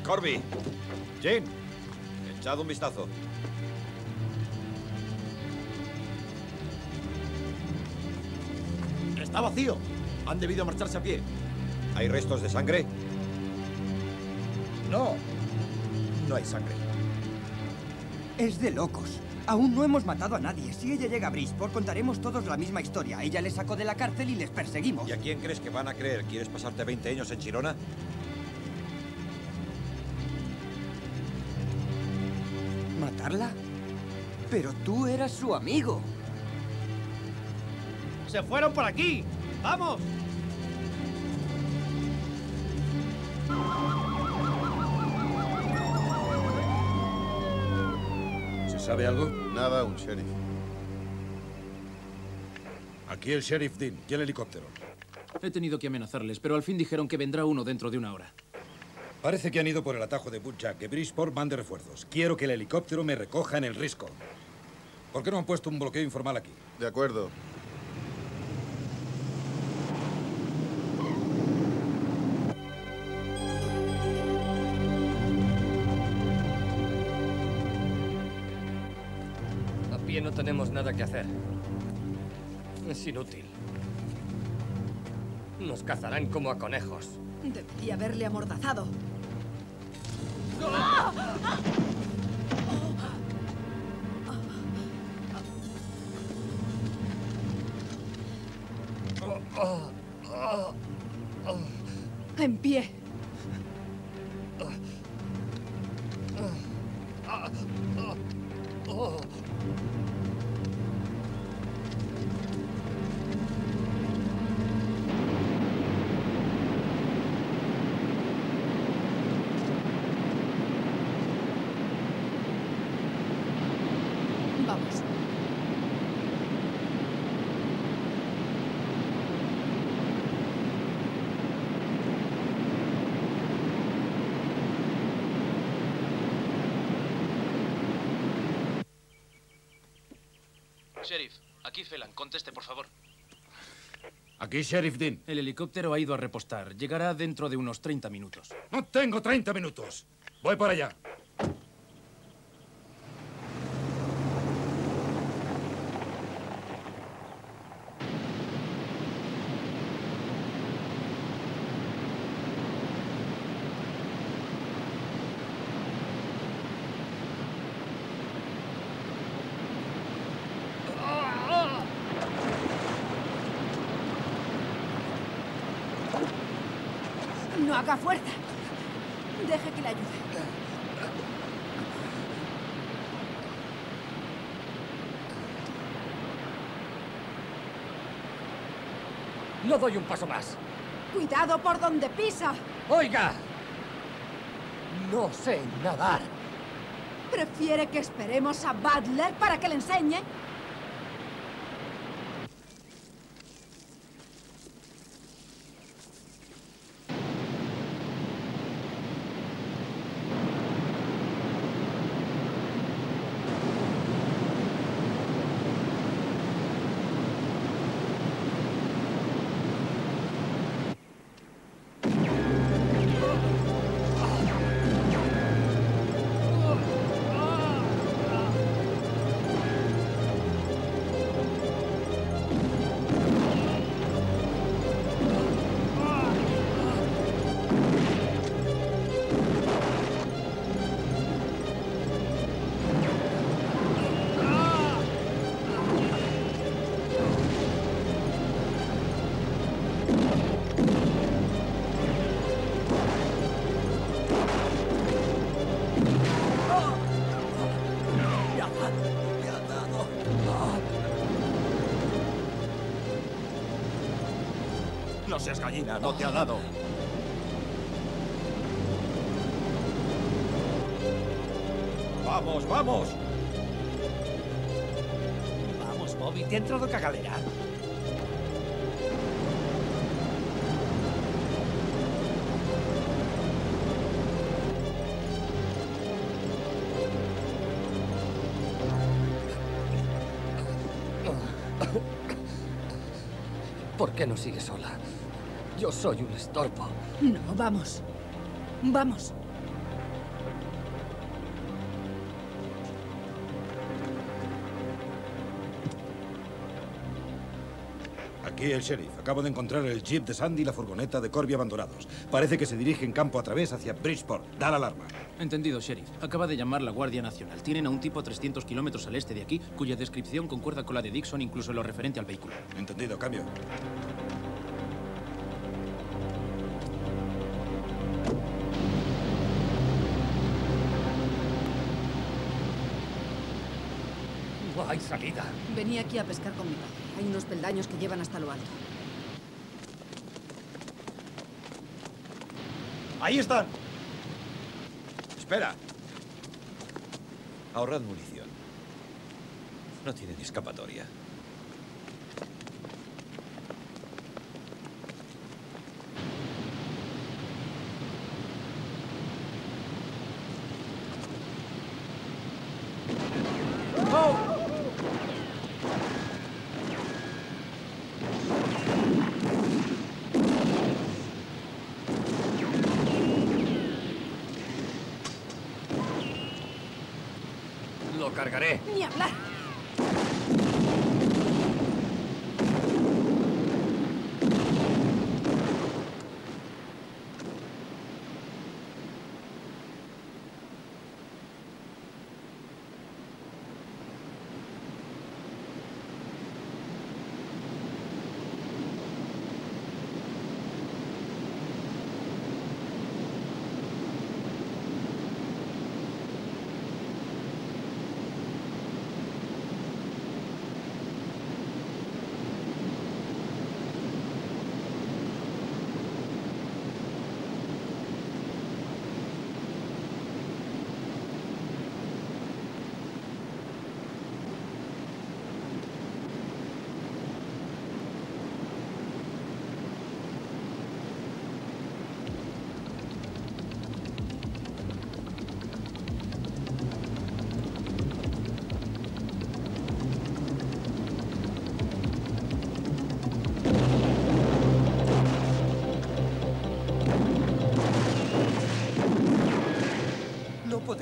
Corby. Jane. Echad un vistazo. Está vacío. Han debido marcharse a pie. ¿Hay restos de sangre? No. No hay sangre. Es de locos. Aún no hemos matado a nadie. Si ella llega a Bridgeport, contaremos todos la misma historia. Ella le sacó de la cárcel y les perseguimos. ¿Y a quién crees que van a creer? ¿Quieres pasarte 20 años en Chirona? ¿Matarla? Pero tú eras su amigo. ¡Se fueron por aquí! ¡Vamos! ¿Sabe algo? Nada, un sheriff. Aquí el sheriff Dean y el helicóptero. He tenido que amenazarles, pero al fin dijeron que vendrá uno dentro de una hora. Parece que han ido por el atajo de Butchak, que Bridgeport mande refuerzos. Quiero que el helicóptero me recoja en el risco. ¿Por qué no han puesto un bloqueo informal aquí? De acuerdo. A pie no tenemos nada que hacer. Es inútil. Nos cazarán como a conejos. Debería haberle amordazado. Ah! Sheriff, aquí Phelan. Conteste, por favor. Aquí Sheriff Dean. El helicóptero ha ido a repostar. Llegará dentro de unos 30 minutos. No tengo 30 minutos. Voy para allá. No haga fuerza. Deje que le ayude. No doy un paso más. Cuidado por donde pisa. Oiga. No sé nadar. ¿Prefiere que esperemos a Butler para que le enseñe? No seas gallina, no te ha dado. Vamos, vamos. Vamos, Bobby, te ha entrado cagalera. ¿Por qué no sigue sola? Yo soy un estorbo. No, vamos. Vamos. Aquí el sheriff. Acabo de encontrar el jeep de Sandy y la furgoneta de Corby abandonados. Parece que se dirigen campo a través hacia Bridgeport. Da la alarma. Entendido, Sheriff. Acaba de llamar la Guardia Nacional. Tienen a un tipo a 300 kilómetros al este de aquí, cuya descripción concuerda con la de Dixon, incluso en lo referente al vehículo. Entendido, cambio. Hay salida. Venía aquí a pescar con mi padre. Hay unos peldaños que llevan hasta lo alto. Ahí están. Espera. Ahorrad munición. No tienen escapatoria. 来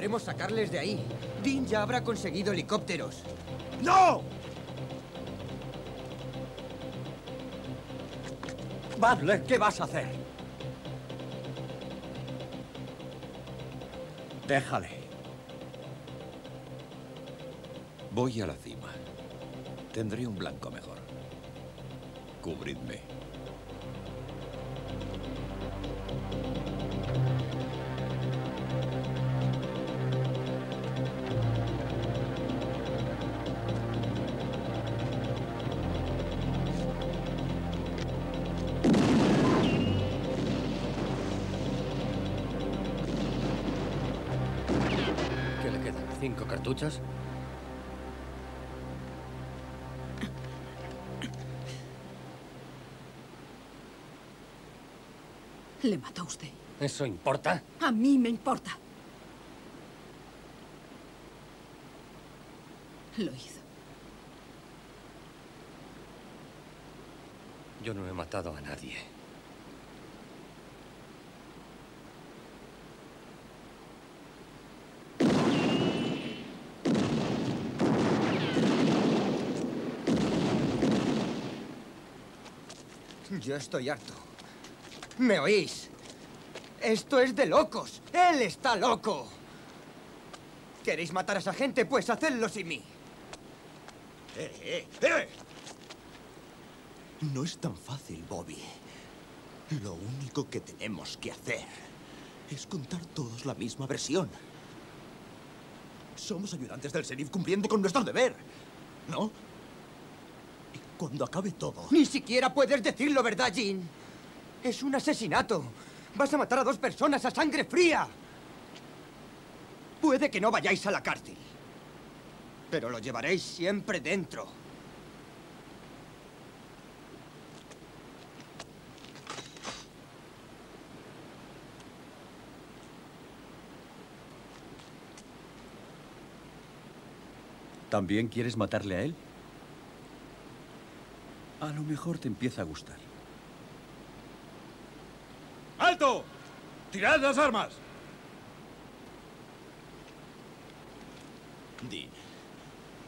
Podremos sacarles de ahí. Dean ya habrá conseguido helicópteros. ¡No! Butler, ¿qué vas a hacer? Déjale. Voy a la cima. Tendré un blanco mejor. Cubridme. Cartuchos? Le mató usted. ¿Eso importa? A mí me importa. Lo hizo. Yo no he matado a nadie. Yo estoy harto. ¿Me oís? Esto es de locos. Él está loco. ¿Queréis matar a esa gente? Pues hacedlo sin mí. ¡Eh, eh, eh! No es tan fácil, Bobby. Lo único que tenemos que hacer es contar todos la misma versión. Somos ayudantes del sheriff cumpliendo con nuestro deber, ¿no? Cuando acabe todo... Ni siquiera puedes decirlo, ¿verdad, Jean? Es un asesinato. Vas a matar a dos personas a sangre fría. Puede que no vayáis a la cárcel. Pero lo llevaréis siempre dentro. ¿También quieres matarle a él? A lo mejor te empieza a gustar. ¡Alto! ¡Tirad las armas! Dean,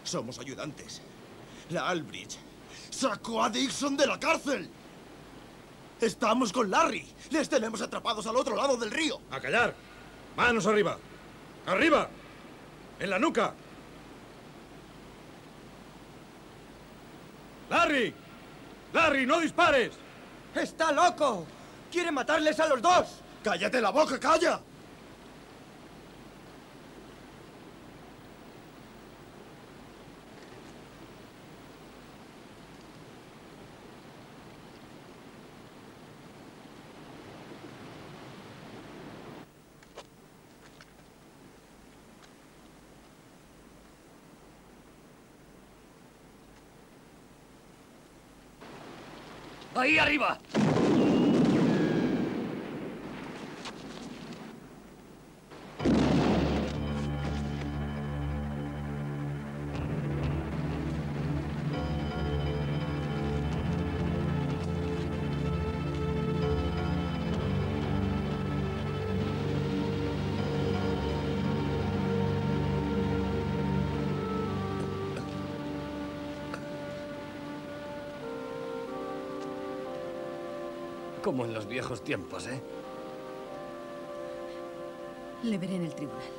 somos ayudantes. La Albridge sacó a Dixon de la cárcel. Estamos con Larry. Les tenemos atrapados al otro lado del río. ¡A callar! ¡Manos arriba! ¡Arriba! ¡En la nuca! ¡Larry! ¡Larry, no dispares! ¡Está loco! ¡Quiere matarles a los dos! ¡Cállate la boca, calla! バイア En los viejos tiempos, ¿eh? Le veré en el tribunal.